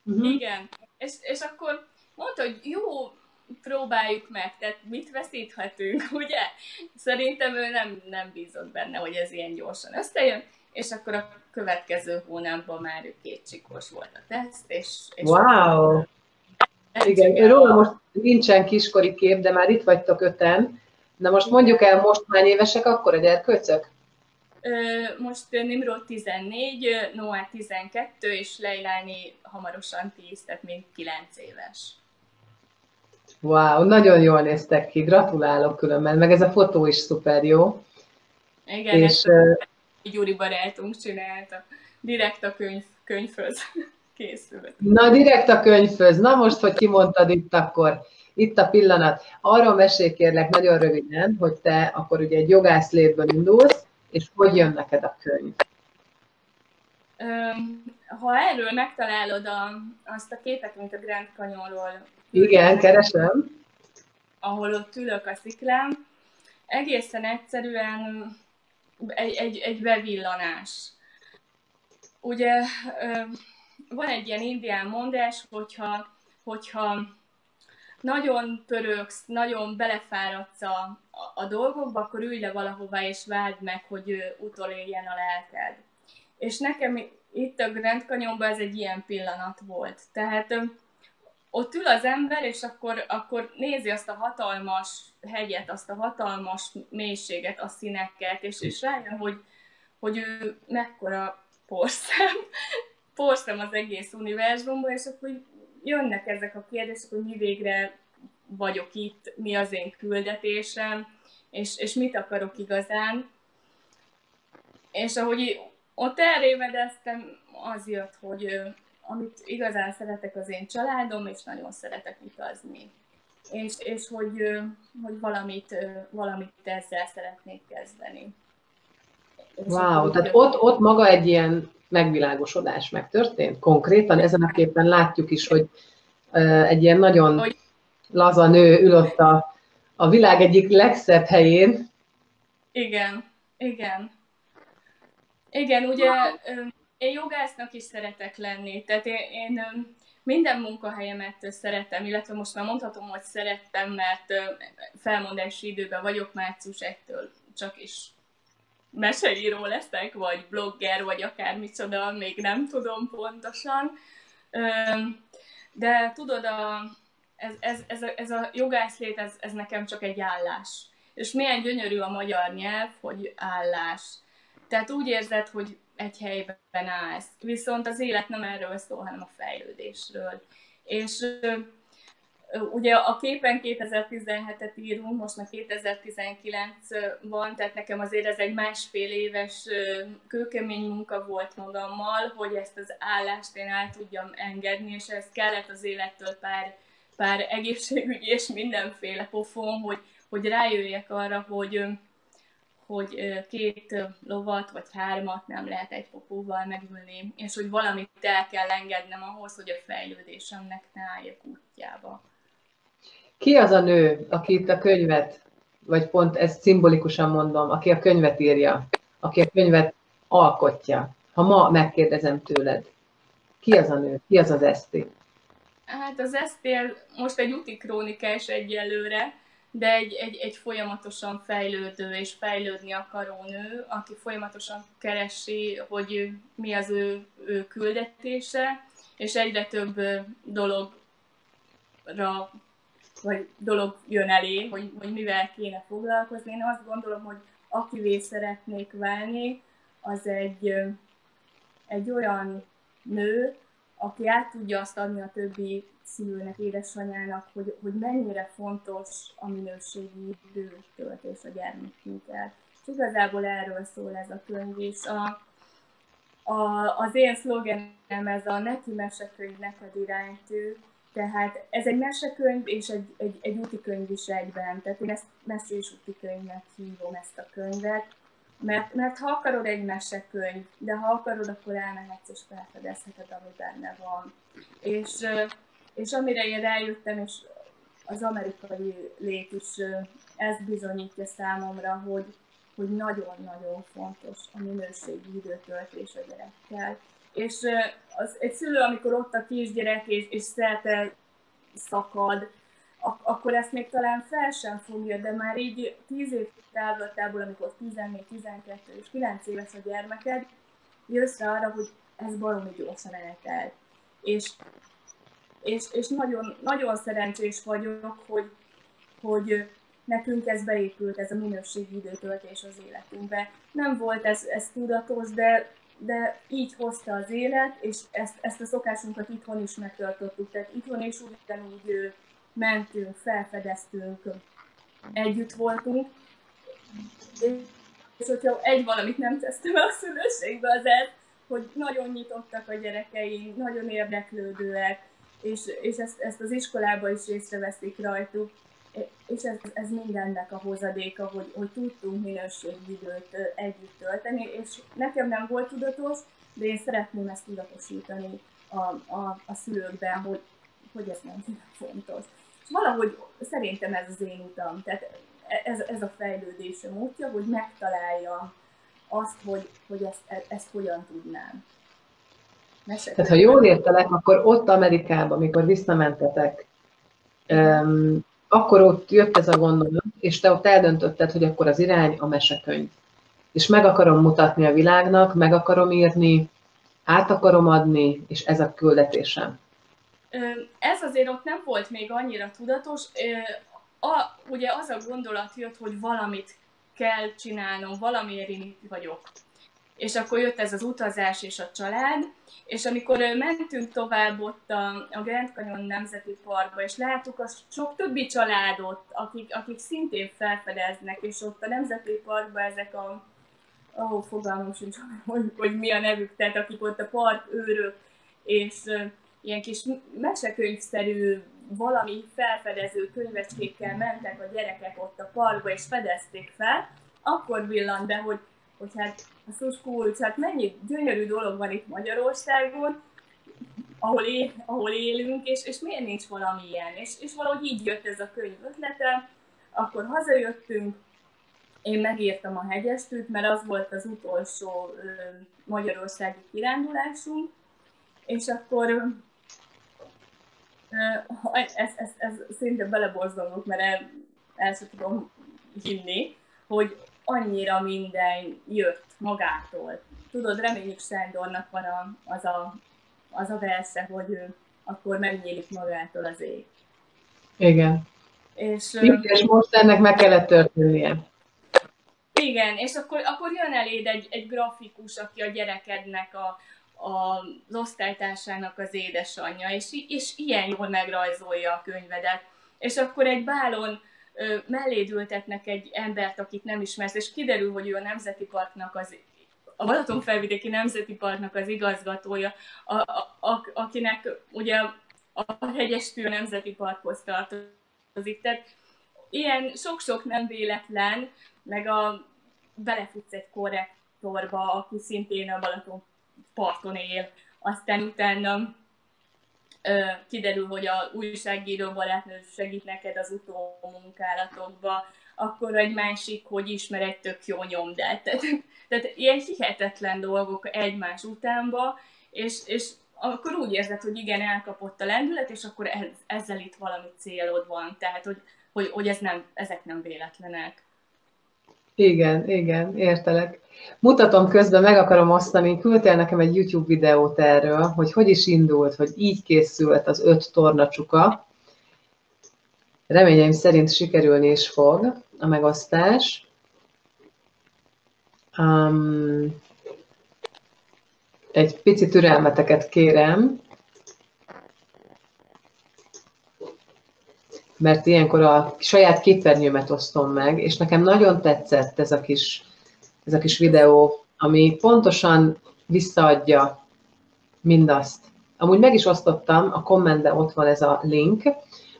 uh-huh. Igen. És, és akkor mondta, hogy jó, próbáljuk meg, tehát mit veszíthetünk, <laughs> ugye? Szerintem ő nem, nem bízott benne, hogy ez ilyen gyorsan összejön, és akkor a következő hónapban már ő kétsikos volt a teszt, és... és wow! Igen, róla most nincsen kiskori kép, de már itt vagytok öten. Na most mondjuk el, most hány évesek akkor a gyerkőcök? Most Nimrod 14, Noah 12, és Leilani hamarosan 10, tehát még 9 éves. Wow, nagyon jól néztek ki, gratulálok különben, meg ez a fotó is szuper jó. Igen, és, uh, Gyuri barátunk csinálta, direkt a könyv, könyvhöz <laughs> készült. Na, direkt a könyvhöz, na most, hogy kimondtad itt akkor, itt a pillanat. Arról mesélj kérlek nagyon röviden, hogy te akkor ugye egy jogász létből indulsz, és hogy jön neked a könyv? Ha erről megtalálod a, azt a képet, mint a Grand Canyonról. Igen, keresem. Ahol ott ülök a sziklán, egészen egyszerűen egy, egy, egy bevillanás. Ugye van egy ilyen indián mondás, hogyha, hogyha nagyon pörögsz, nagyon belefáradsz a, a, dolgokba, akkor ülj le valahová és váld meg, hogy utolérjen a lelked. És nekem itt a Grand Canyonban ez egy ilyen pillanat volt. Tehát ott ül az ember, és akkor, akkor nézi azt a hatalmas hegyet, azt a hatalmas mélységet, a színeket, és, és rájön, hogy, hogy ő mekkora porszem, <laughs> porszem az egész univerzumban, és akkor jönnek ezek a kérdések, hogy mi végre vagyok itt, mi az én küldetésem, és, és mit akarok igazán. És ahogy ott elrémedeztem, az jött, hogy amit igazán szeretek az én családom, és nagyon szeretek utazni. És, és hogy, hogy valamit, valamit ezzel szeretnék kezdeni. Wow, tehát ott, ott maga egy ilyen megvilágosodás megtörtént konkrétan. Ezen a képen látjuk is, hogy egy ilyen nagyon hogy... laza nő ül ott a, a világ egyik legszebb helyén. Igen, igen. Igen, ugye én jogásznak is szeretek lenni, tehát én, én minden munkahelyemet szeretem, illetve most már mondhatom, hogy szerettem, mert felmondási időben vagyok március 1-től csak is meseíró leszek, vagy blogger, vagy akármicsoda, még nem tudom pontosan. De tudod, a, ez, ez, ez, a, ez a jogászlét, ez, ez nekem csak egy állás. És milyen gyönyörű a magyar nyelv, hogy állás. Tehát úgy érzed, hogy egy helyben állsz. Viszont az élet nem erről szól, hanem a fejlődésről. És ugye a képen 2017-et írunk, most már 2019 van, tehát nekem azért ez egy másfél éves kőkemény munka volt magammal, hogy ezt az állást én el tudjam engedni, és ez kellett az élettől pár, pár egészségügyi és mindenféle pofon, hogy, hogy rájöjjek arra, hogy hogy két lovat vagy hármat nem lehet egy popóval megülni, és hogy valamit el kell engednem ahhoz, hogy a fejlődésemnek ne álljak útjába. Ki az a nő, aki itt a könyvet, vagy pont ezt szimbolikusan mondom, aki a könyvet írja, aki a könyvet alkotja? Ha ma megkérdezem tőled, ki az a nő, ki az az Eszti? Hát az Eszti most egy úti krónikás egyelőre, de egy, egy, egy folyamatosan fejlődő és fejlődni akaró nő, aki folyamatosan keresi, hogy mi az ő, ő küldetése, és egyre több dologra vagy dolog jön elé, hogy, hogy mivel kéne foglalkozni. Én azt gondolom, hogy akivé szeretnék válni, az egy, egy olyan nő, aki át tudja azt adni a többi szülőnek, édesanyának, hogy, hogy mennyire fontos a minőségi időtöltés a gyermekünkkel. És igazából erről szól ez a könyv, és a, a, az én szlogenem ez a neki mesekönyv, neked iránytű, tehát ez egy mesekönyv és egy, egy, egy úti is egyben, tehát én ezt mesés úti könyvnek hívom ezt a könyvet, mert, mert ha akarod egy mesekönyv, de ha akarod, akkor elmehetsz és felfedezheted, ami benne van. És, és amire én rájöttem, és az amerikai lét is ezt bizonyítja számomra, hogy, hogy nagyon-nagyon fontos a minőségi időtöltés a gyerekkel. És az, egy szülő, amikor ott a kisgyerek és, és szerte szakad, ak- akkor ezt még talán fel sem fogja, de már így 10 év távlatából, amikor 14, 12 és 9 éves a gyermeked, jössz rá arra, hogy ez baromi gyorsan eltelt. És, és, és nagyon, nagyon szerencsés vagyok, hogy, hogy nekünk ez beépült, ez a minőségi időtöltés az életünkbe. Nem volt ez, ez tudatos, de, de így hozta az élet, és ezt, ezt a szokásunkat itthon is megtartottuk. Tehát itthon is ugyanúgy mentünk, felfedeztünk, együtt voltunk. És hogyha egy valamit nem tesztem a szülőségbe, az ez, hogy nagyon nyitottak a gyerekeim, nagyon érdeklődőek, és, és ezt, ezt az iskolába is észreveszik rajtuk, és ez, ez mindennek a hozadéka, hogy, hogy tudtunk minőségidőt együtt tölteni, és nekem nem volt tudatos, de én szeretném ezt tudatosítani a, a, a szülőkben, hogy, hogy ez nem <laughs> fontos. Valahogy szerintem ez az én utam, tehát ez, ez a fejlődésem útja, hogy megtaláljam azt, hogy, hogy ezt, ezt hogyan tudnám. Mesek. Tehát ha jól értelek, akkor ott Amerikában, amikor visszamentetek, um, akkor ott jött ez a gondolat, és te ott eldöntötted, hogy akkor az irány a mesekönyv. És meg akarom mutatni a világnak, meg akarom írni, át akarom adni, és ez a küldetésem. Ez azért ott nem volt még annyira tudatos. A, ugye az a gondolat jött, hogy valamit kell csinálnom, valamiért én vagyok és akkor jött ez az utazás és a család, és amikor mentünk tovább ott a, a Grand Canyon Nemzeti Parkba, és láttuk a sok többi családot, akik, akik szintén felfedeznek, és ott a Nemzeti Parkban ezek a, ahol fogalmam sincs, <laughs> hogy, hogy mi a nevük, tehát akik ott a park őrök, és ilyen kis mesekönyvszerű valami felfedező könyvecskékkel mentek a gyerekek ott a parkba, és fedezték fel, akkor villant be, hogy hogy hát a szuskúlcs, hát mennyi gyönyörű dolog van itt Magyarországon, ahol, él, ahol élünk, és, és miért nincs valami ilyen. És, és valahogy így jött ez a könyv ötlete, akkor hazajöttünk, én megírtam a hegyestűt, mert az volt az utolsó magyarországi kirándulásunk, és akkor ez, ez, ez szinte beleborzolok, mert el, el sem tudom hinni, hogy annyira minden jött magától. Tudod, reméljük Sándornak van a, az, a, az a verse, hogy ő akkor megnyílik magától az ég. Igen. És, és most ennek meg kellett történnie. Igen, és akkor, akkor jön eléd egy, egy grafikus, aki a gyerekednek a, az osztálytársának az édesanyja, és, és ilyen jól megrajzolja a könyvedet. És akkor egy bálon melléd ültetnek egy embert, akit nem ismersz, és kiderül, hogy ő a Nemzeti Parknak az a Balatonfelvidéki Nemzeti Parknak az igazgatója, a, a, a, akinek ugye a hegyestű Nemzeti Parkhoz tartozik. Tehát ilyen sok-sok nem véletlen, meg a belefutsz egy korrektorba, aki szintén a Balaton parton él, aztán utána kiderül, hogy a újságíró barátnő segít neked az utómunkálatokba, akkor egy másik, hogy ismer egy tök jó nyomdát. <laughs> Tehát, tehát ilyen hihetetlen dolgok egymás utánba, és, és akkor úgy érzed, hogy igen, elkapott a lendület, és akkor ez, ezzel itt valami célod van. Tehát, hogy, hogy, hogy ez nem, ezek nem véletlenek. Igen, igen, értelek. Mutatom közben, meg akarom osztani, küldtél nekem egy YouTube videót erről, hogy hogy is indult, hogy így készült az öt tornacsuka. Reményeim szerint sikerülni is fog a megosztás. Um, egy pici türelmeteket kérem, mert ilyenkor a saját képernyőmet osztom meg, és nekem nagyon tetszett ez a kis, ez a kis videó, ami pontosan visszaadja mindazt. Amúgy meg is osztottam, a kommentben ott van ez a link,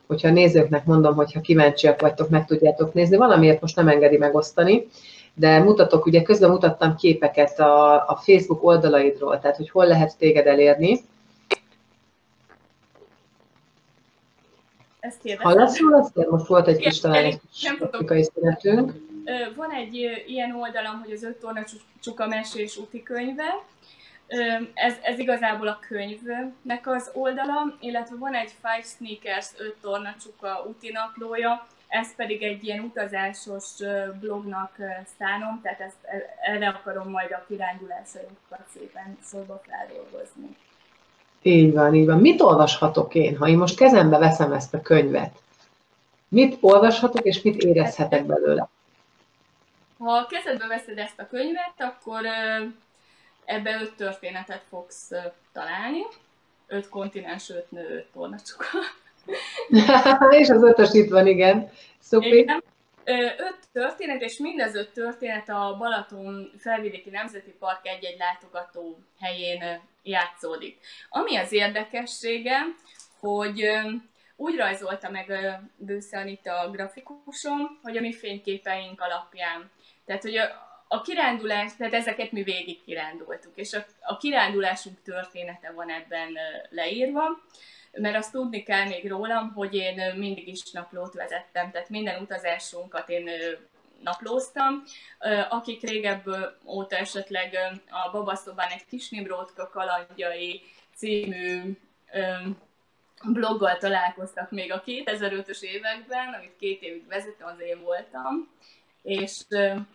hogyha a nézőknek mondom, hogyha kíváncsiak vagytok, meg tudjátok nézni. Valamiért most nem engedi megosztani, de mutatok, ugye közben mutattam képeket a, a Facebook oldalaidról, tehát hogy hol lehet téged elérni. Ezt kérdezem. Hallasz róla? Most volt egy kis talán egy szünetünk. Van egy ilyen oldalam, hogy az öt torna csuka mesés úti könyve, ez, ez igazából a könyvnek az oldala, illetve van egy Five Sneakers 5 torna csuka úti naplója, ez pedig egy ilyen utazásos blognak szánom, tehát ezt, erre akarom majd a kirándulásainkat szépen szóba feldolgozni. Így van, így van. Mit olvashatok én, ha én most kezembe veszem ezt a könyvet? Mit olvashatok, és mit érezhetek belőle? Ha kezedbe veszed ezt a könyvet, akkor ebbe öt történetet fogsz találni. Öt kontinens, öt nő, öt tornacsuka. <laughs> és az ötös itt van, igen. Szupi. Igen. Öt történet, és mindez öt történet a Balaton felvidéki nemzeti park egy-egy látogató helyén játszódik. Ami az érdekessége, hogy úgy rajzolta meg Bősze Anita a grafikusom, hogy a mi fényképeink alapján. Tehát, hogy a, a kirándulás, tehát ezeket mi végig kirándultuk, és a, a kirándulásunk története van ebben leírva, mert azt tudni kell még rólam, hogy én mindig is naplót vezettem, tehát minden utazásunkat én naplóztam. Akik régebb óta esetleg a babaszobán egy kis Nimrótka kalandjai című bloggal találkoztak még a 2005-ös években, amit két évig vezettem, az én voltam és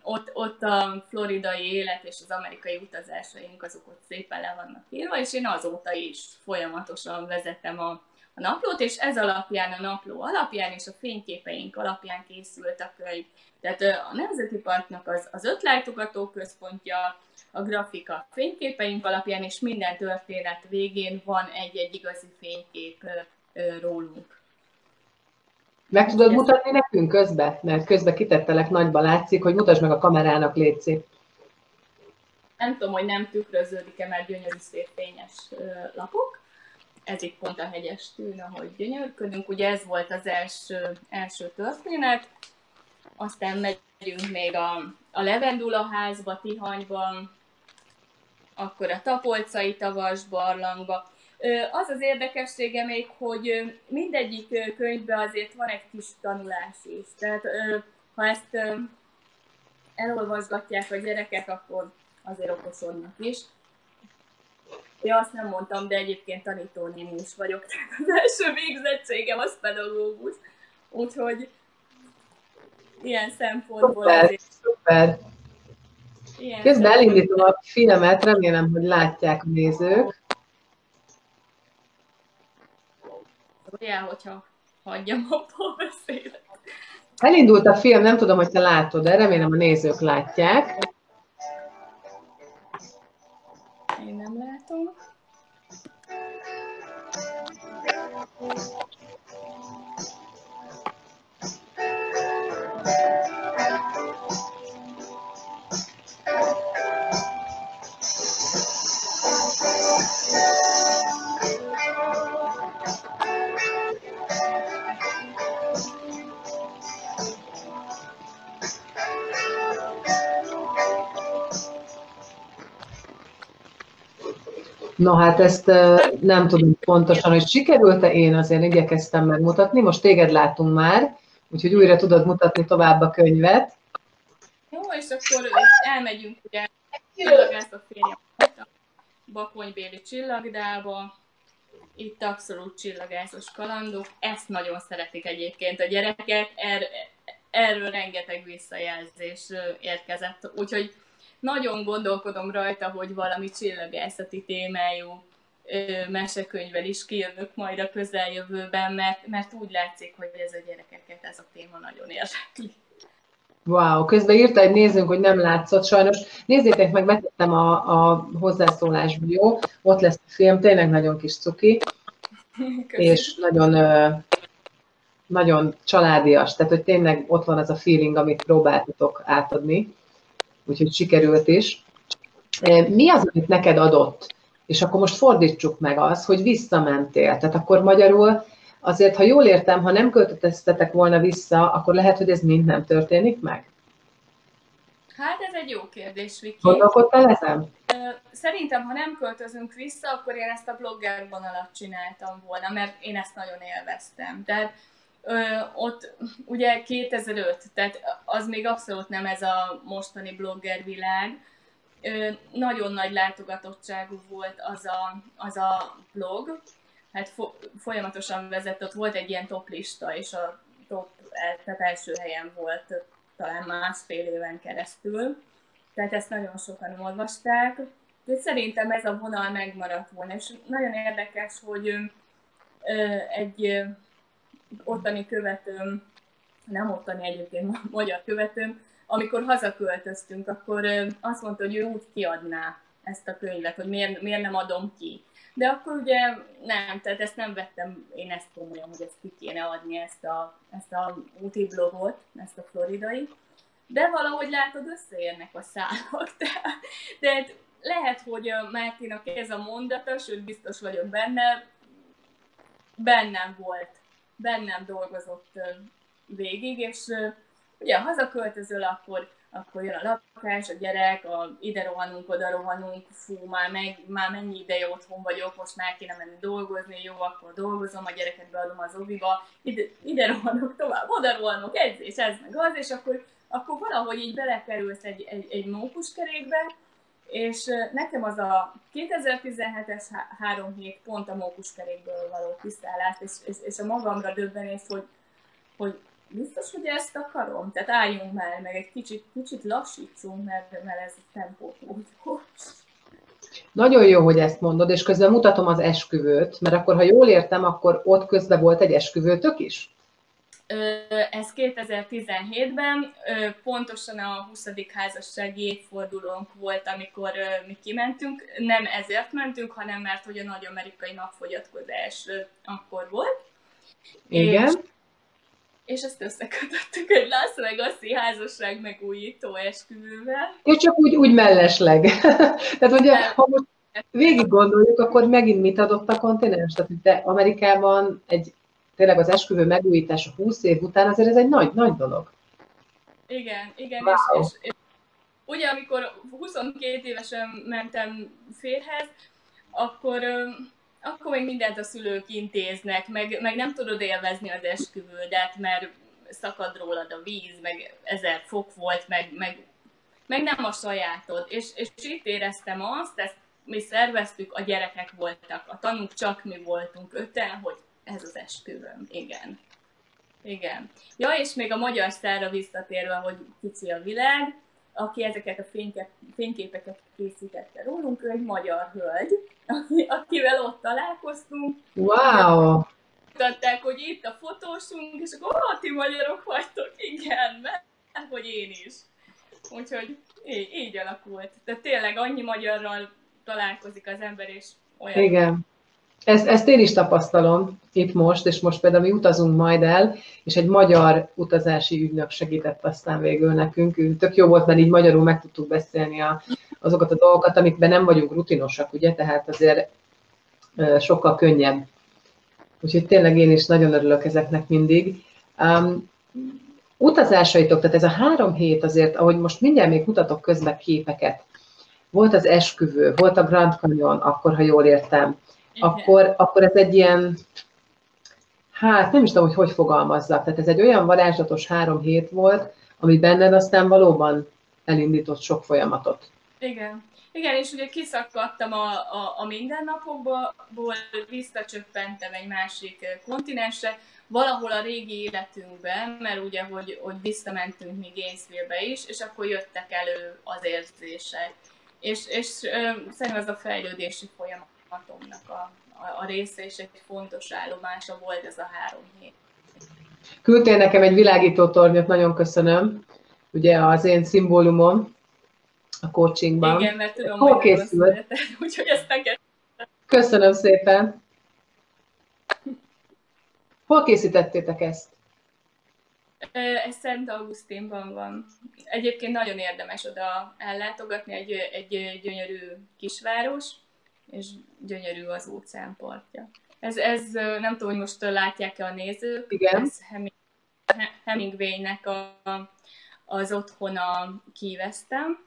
ott, ott a floridai élet és az amerikai utazásaink azok ott szépen le vannak írva, és én azóta is folyamatosan vezetem a, a naplót, és ez alapján, a napló alapján és a fényképeink alapján készült a könyv. Tehát a Nemzeti Parknak az, az öt látogató központja, a grafika fényképeink alapján, és minden történet végén van egy-egy igazi fénykép rólunk. Meg tudod mutatni nekünk közbe? Mert közbe kitettelek nagyba látszik, hogy mutasd meg a kamerának, Léci. Nem tudom, hogy nem tükröződik-e, mert gyönyörű szép fényes lapok. Ez itt pont a hegyes tűn, ahogy gyönyörködünk. Ugye ez volt az első, első történet. Aztán megyünk még a, a Levendula házba, Tihanyban, akkor a Tapolcai tavas barlangba. Az az érdekessége még, hogy mindegyik könyvben azért van egy kis tanulás is. Tehát ha ezt elolvasgatják a gyerekek, akkor azért okosodnak is. Ja, azt nem mondtam, de egyébként tanítónéni is vagyok. Tehát az első végzettségem az pedagógus. Úgyhogy ilyen szempontból szuper, azért... Szuper. Ilyen Közben elindítom a filmet, remélem, hogy látják a nézők. ilyen, hogyha hagyjam abba a beszélet. Elindult a film, nem tudom, hogy te látod, de remélem a nézők látják. Én No hát ezt nem tudom pontosan, hogy sikerült-e, én azért igyekeztem megmutatni, most téged látunk már, úgyhogy újra tudod mutatni tovább a könyvet. Jó, és akkor elmegyünk ugye csillagász a a Bakonybéli csillagdába, itt abszolút csillagászos kalandok, ezt nagyon szeretik egyébként a gyerekek, er, erről rengeteg visszajelzés érkezett, úgyhogy nagyon gondolkodom rajta, hogy valami csillagászati témájú mesekönyvvel is kijövök majd a közeljövőben, mert, mert úgy látszik, hogy ez a gyerekeket ez a téma nagyon érdekli. Wow, közben írta egy nézőnk, hogy nem látszott sajnos. Nézzétek meg, megtettem a, a hozzászólásba, jó? Ott lesz a film, tényleg nagyon kis cuki, Köszönöm. és nagyon, nagyon családias, tehát hogy tényleg ott van az a feeling, amit próbáltatok átadni, úgyhogy sikerült is. Mi az, amit neked adott? És akkor most fordítsuk meg az, hogy visszamentél. Tehát akkor magyarul azért, ha jól értem, ha nem költöttetek volna vissza, akkor lehet, hogy ez mind nem történik meg? Hát ez egy jó kérdés, Viki. Gondolkodtál ezen? Szerintem, ha nem költözünk vissza, akkor én ezt a blogger vonalat csináltam volna, mert én ezt nagyon élveztem. Tehát ö, ott ugye 2005, tehát az még abszolút nem ez a mostani blogger világ. Ö, nagyon nagy látogatottságú volt az a, az a blog, hát fo- folyamatosan vezetett, volt egy ilyen top lista, és a top tehát első helyen volt talán másfél éven keresztül. Tehát ezt nagyon sokan olvasták. De szerintem ez a vonal megmaradt volna. És nagyon érdekes, hogy egy ottani követőm, nem ottani egyébként, magyar követőm, amikor hazaköltöztünk, akkor azt mondta, hogy ő úgy kiadná ezt a könyvet, hogy miért, miért nem adom ki. De akkor ugye nem, tehát ezt nem vettem én ezt komolyan, hogy ezt ki kéne adni, ezt a, ezt a úti blogot, ezt a floridai. De valahogy látod, összeérnek a szálak. <laughs> Tehát, lehet, hogy a Mártinak ez a mondata, sőt biztos vagyok benne, bennem volt, bennem dolgozott végig, és ugye ha hazaköltözöl, akkor akkor jön a lakás, a gyerek, a, ide rohanunk, oda rohanunk, fú, már, meg, már mennyi ideje otthon vagyok, most már kéne menni dolgozni, jó, akkor dolgozom, a gyereket beadom az oviba, ide, ide rohanok tovább, oda rohanok, edzés, ez meg az, és akkor, akkor valahogy így belekerülsz egy, egy, egy mókuskerékbe, és nekem az a 2017-es három hét pont a mókuskerékből való tisztálás, és, és, és a magamra döbbenés, hogy, hogy biztos, hogy ezt akarom? Tehát álljunk már, meg egy kicsit, kicsit lassítsunk, mert, mert ez a tempó Nagyon jó, hogy ezt mondod, és közben mutatom az esküvőt, mert akkor, ha jól értem, akkor ott közben volt egy esküvőtök is? Ez 2017-ben, pontosan a 20. házassági évfordulónk volt, amikor mi kimentünk. Nem ezért mentünk, hanem mert hogy a nagy amerikai napfogyatkozás akkor volt. Igen. És és ezt összekötöttük egy Las Vegas-i házasság megújító esküvővel. És csak úgy, úgy mellesleg. <laughs> Tehát ugye, ha most végig gondoljuk, akkor megint mit adott a kontinens? Tehát de Amerikában egy tényleg az esküvő megújítása 20 év után azért ez egy nagy, nagy dolog. Igen, igen, wow. és, és, és ugye amikor 22 évesen mentem férhez, akkor akkor még mindent a szülők intéznek, meg, meg nem tudod élvezni az esküvődet, mert szakad rólad a víz, meg ezer fok volt, meg, meg, meg nem a sajátod. És, és itt éreztem azt, ezt mi szerveztük, a gyerekek voltak, a tanúk csak mi voltunk öten, hogy ez az esküvőm, igen. Igen. Ja, és még a magyar szára visszatérve, hogy kicsi a világ, aki ezeket a fénykép, fényképeket készítette rólunk, ő egy magyar hölgy, aki, akivel ott találkoztunk. Wow! Mutatták, hogy itt a fotósunk, és akkor, oh, ti magyarok vagytok, igen, mert hogy én is. Úgyhogy így, így alakult. De tényleg annyi magyarral találkozik az ember, és olyan... Igen. Ezt, ezt én is tapasztalom itt most, és most például mi utazunk majd el, és egy magyar utazási ügynök segített aztán végül nekünk. Tök jó volt, mert így magyarul meg tudtuk beszélni a, azokat a dolgokat, amikben nem vagyunk rutinosak, ugye, tehát azért sokkal könnyebb. Úgyhogy tényleg én is nagyon örülök ezeknek mindig. Um, utazásaitok, tehát ez a három hét azért, ahogy most mindjárt még mutatok közben képeket, volt az esküvő, volt a Grand Canyon, akkor, ha jól értem, akkor, akkor ez egy ilyen, hát nem is tudom, hogy hogy fogalmazzak, tehát ez egy olyan varázslatos három hét volt, ami benned aztán valóban elindított sok folyamatot. Igen. Igen, és ugye kiszakadtam a, a, a mindennapokból, visszacsöppentem egy másik kontinensre, valahol a régi életünkben, mert ugye, hogy, hogy visszamentünk mi Gainesville-be is, és akkor jöttek elő az érzések. És, és ö, szerintem ez a fejlődési folyamat programnak a, a, a része, és egy fontos állomása volt ez a három hét. Küldtél nekem egy világító tornyot, nagyon köszönöm. Ugye az én szimbólumom a coachingban. Igen, mert tudom, Hol készült? <laughs> úgyhogy ezt neked. Köszönöm szépen. Hol készítettétek ezt? Ez Szent Augustinban van. Egyébként nagyon érdemes oda ellátogatni, egy, egy gyönyörű kisváros, és gyönyörű az óceánpartja. Ez, ez nem tudom, hogy most látják-e a nézők, Igen. ez Hemingway-nek a, az otthona kívesztem.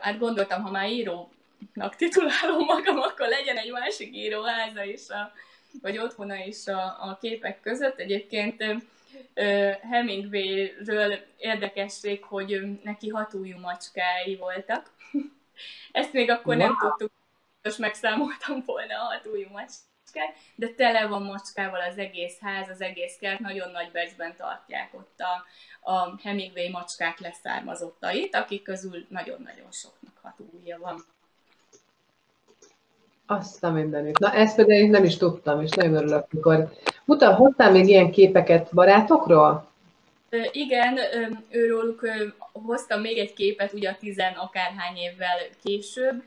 Hát gondoltam, ha már írónak titulálom magam, akkor legyen egy másik íróháza is, a, vagy otthona is a, a képek között. Egyébként Hemingwayről érdekesség, hogy neki hatújú macskái voltak. <laughs> Ezt még akkor wow. nem tudtuk, most megszámoltam volna a hatújú macskát, de tele van macskával az egész ház, az egész kert, nagyon nagy becben tartják ott a, a Hemingway macskák leszármazottait, akik közül nagyon-nagyon soknak hatúja van. Azt a mindenit. Na ezt pedig nem is tudtam, és nagyon örülök, mikor mutat, hoztál még ilyen képeket barátokról? Igen, őróluk hoztam még egy képet, ugye a tizen akárhány évvel később.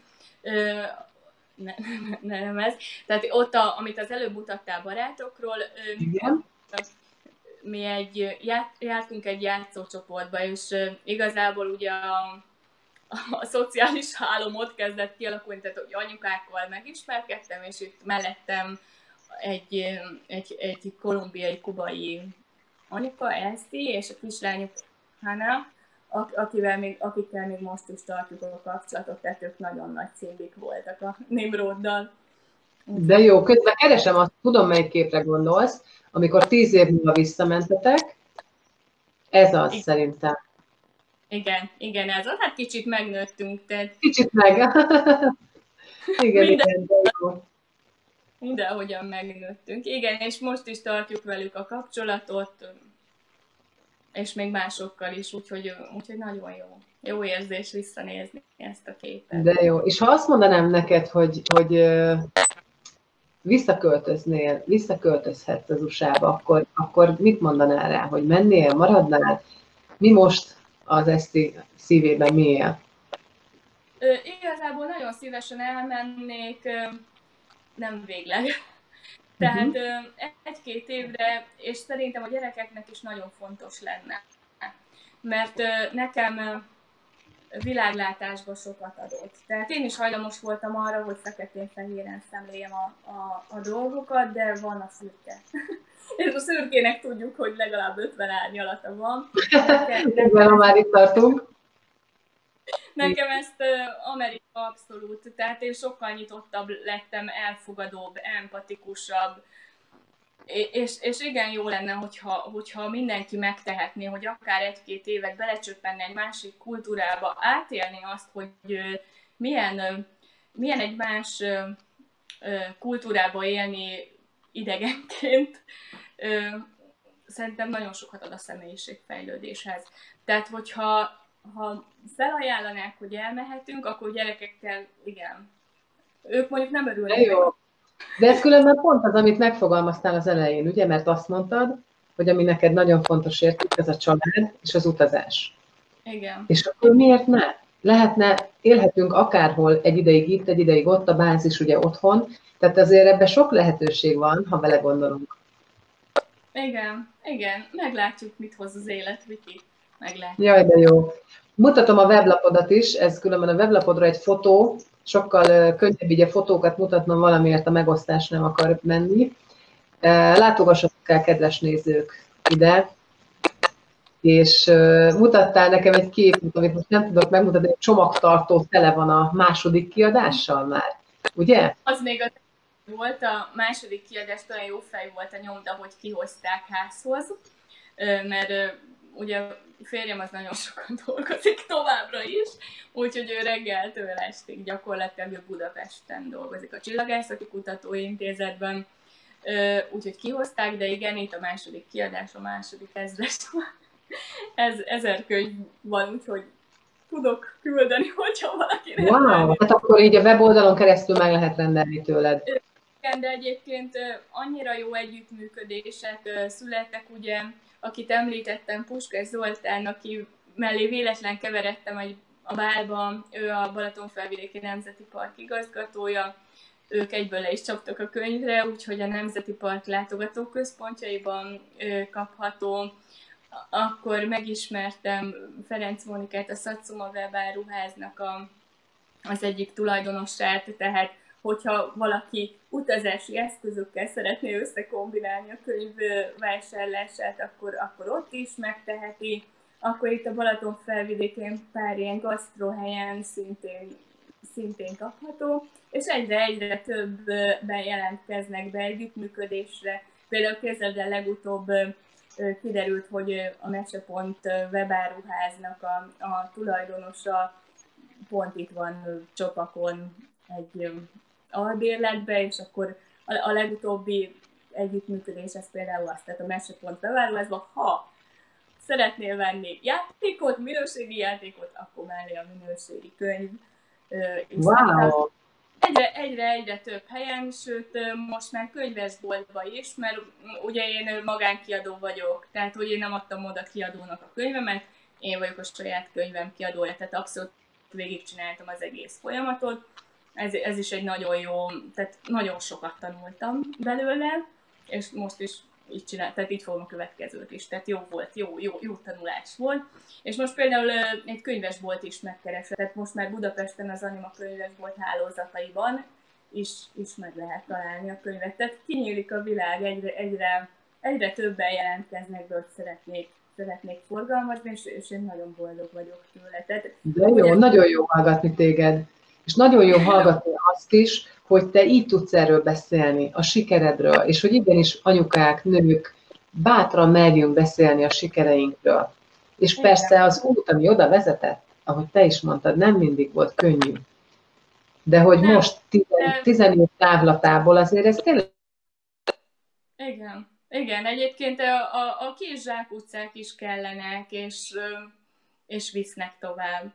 Ne, ne, nem ez. Tehát ott, a, amit az előbb mutattál barátokról, Igen. mi egy, jártunk egy játszócsoportba, és igazából ugye a, a szociális hálom ott kezdett kialakulni, tehát hogy anyukákkal megismerkedtem, és itt mellettem egy, egy, egy kolumbiai, kubai anyuka, Eszi, és a kislányuk Hana, akivel még, akikkel még most is tartjuk a kapcsolatot, tehát ők nagyon nagy cimbik voltak a Nimroddal. De jó, közben keresem azt, tudom melyik képre gondolsz, amikor tíz év múlva visszamentetek, ez az Igen. szerintem. Igen, igen, ez az. Hát kicsit megnőttünk, tehát... Kicsit meg. <laughs> igen, Minden... igen, de jó. Mindenhogyan megnőttünk. Igen, és most is tartjuk velük a kapcsolatot, és még másokkal is, úgyhogy, úgyhogy nagyon jó. Jó érzés visszanézni ezt a képet. De jó. És ha azt mondanám neked, hogy, hogy visszaköltöznél, visszaköltözhetsz az USA-ba, akkor, akkor mit mondanál rá, hogy mennél, maradnál? Mi most az Eszti szívében mi él? Igazából nagyon szívesen elmennék, nem végleg. Tehát uh-huh. egy-két évre, és szerintem a gyerekeknek is nagyon fontos lenne. Mert nekem világlátásba sokat adott. Tehát én is hajlamos voltam arra, hogy feketén-fehéren szemléljem a, a, a dolgokat, de van a szürke. <laughs> és a szürkének tudjuk, hogy legalább 50 árnyalata van. <laughs> Igen, már itt tartunk. Nekem ezt Amerika abszolút, tehát én sokkal nyitottabb lettem, elfogadóbb, empatikusabb, és, és igen, jó lenne, hogyha, hogyha mindenki megtehetné, hogy akár egy-két évet belecsöppenne egy másik kultúrába, átélni azt, hogy milyen, milyen egy más kultúrába élni idegenként, szerintem nagyon sokat ad a személyiségfejlődéshez. Tehát, hogyha ha felajánlanák, hogy elmehetünk, akkor gyerekekkel igen. Ők mondjuk nem örülnek. De jó. De ez különben pont az, amit megfogalmaztál az elején, ugye? Mert azt mondtad, hogy ami neked nagyon fontos érték, ez a család és az utazás. Igen. És akkor miért ne? Lehetne, élhetünk akárhol egy ideig itt, egy ideig ott, a bázis ugye otthon, tehát azért ebben sok lehetőség van, ha vele gondolunk. Igen, igen, meglátjuk, mit hoz az élet, Viki. Meglátjuk. Jaj, de jó. Mutatom a weblapodat is, ez különben a weblapodra egy fotó, sokkal könnyebb így a fotókat mutatnom, valamiért a megosztás nem akar menni. Látogassatok el, kedves nézők, ide, és mutattál nekem egy képet, amit most nem tudok megmutatni, egy csomagtartó tele van a második kiadással már, ugye? Az még a volt, a második kiadás olyan jó fej volt a nyomda, hogy kihozták házhoz, mert ugye férjem az nagyon sokan dolgozik továbbra is, úgyhogy ő reggeltől estig gyakorlatilag ő Budapesten dolgozik a Csillagászati Kutatóintézetben, úgyhogy kihozták, de igen, itt a második kiadás, a második ezres <laughs> ez, ezer könyv van, úgyhogy tudok küldeni, hogyha valaki Wow, hát akkor így a weboldalon keresztül meg lehet rendelni tőled. Igen, de egyébként annyira jó együttműködések születtek, ugye, akit említettem, Puskás Zoltán, aki mellé véletlen keveredtem egy a bálba, ő a Balatonfelvidéki Nemzeti Park igazgatója, ők egyből le is csaptak a könyvre, úgyhogy a Nemzeti Park látogatóközpontjaiban kapható. Akkor megismertem Ferenc Monikát, a Satsuma Webáruháznak a, az egyik tulajdonosát, tehát hogyha valaki utazási eszközökkel szeretné összekombinálni a könyv vásárlását, akkor, akkor ott is megteheti. Akkor itt a Balaton felvidékén pár ilyen gasztrohelyen szintén, szintén kapható, és egyre-egyre többben jelentkeznek be együttműködésre. Például képzeld el legutóbb kiderült, hogy a Mesepont webáruháznak a, a tulajdonosa pont itt van Csopakon egy albérletbe, és akkor a, a legutóbbi együttműködés ez például azt, tehát a Mesepont bevárulásban, ha szeretnél venni játékot, minőségi játékot, akkor mellé a minőségi könyv. Wow! Egyre, egyre, egyre több helyen, sőt most már könyvesboltba is, mert ugye én magánkiadó vagyok, tehát hogy én nem adtam oda kiadónak a könyvemet, én vagyok a saját könyvem kiadója, tehát abszolút végigcsináltam az egész folyamatot, ez, ez is egy nagyon jó, tehát nagyon sokat tanultam belőle, és most is így csinál, tehát így fogom a következőt is. Tehát jó volt, jó, jó, jó tanulás volt. És most például egy könyvesbolt is megkeresett, tehát most már Budapesten az Anima könyvesbolt hálózataiban is, is meg lehet találni a könyvet. Tehát kinyílik a világ, egyre, egyre, egyre többen jelentkeznek be, hogy szeretnék szeretnék forgalmazni, és, és én nagyon boldog vagyok tőle. Tehát, De jó, ugye, nagyon jó hallgatni téged. És nagyon jó hallgatni azt is, hogy te így tudsz erről beszélni, a sikeredről, és hogy igenis anyukák, nők bátran merjünk beszélni a sikereinkről. És persze az út, ami oda vezetett, ahogy te is mondtad, nem mindig volt könnyű. De hogy nem. most 10 év távlatából azért ez tényleg... Igen. Igen, egyébként a, a, a kis zsákutcák is kellenek, és, és visznek tovább.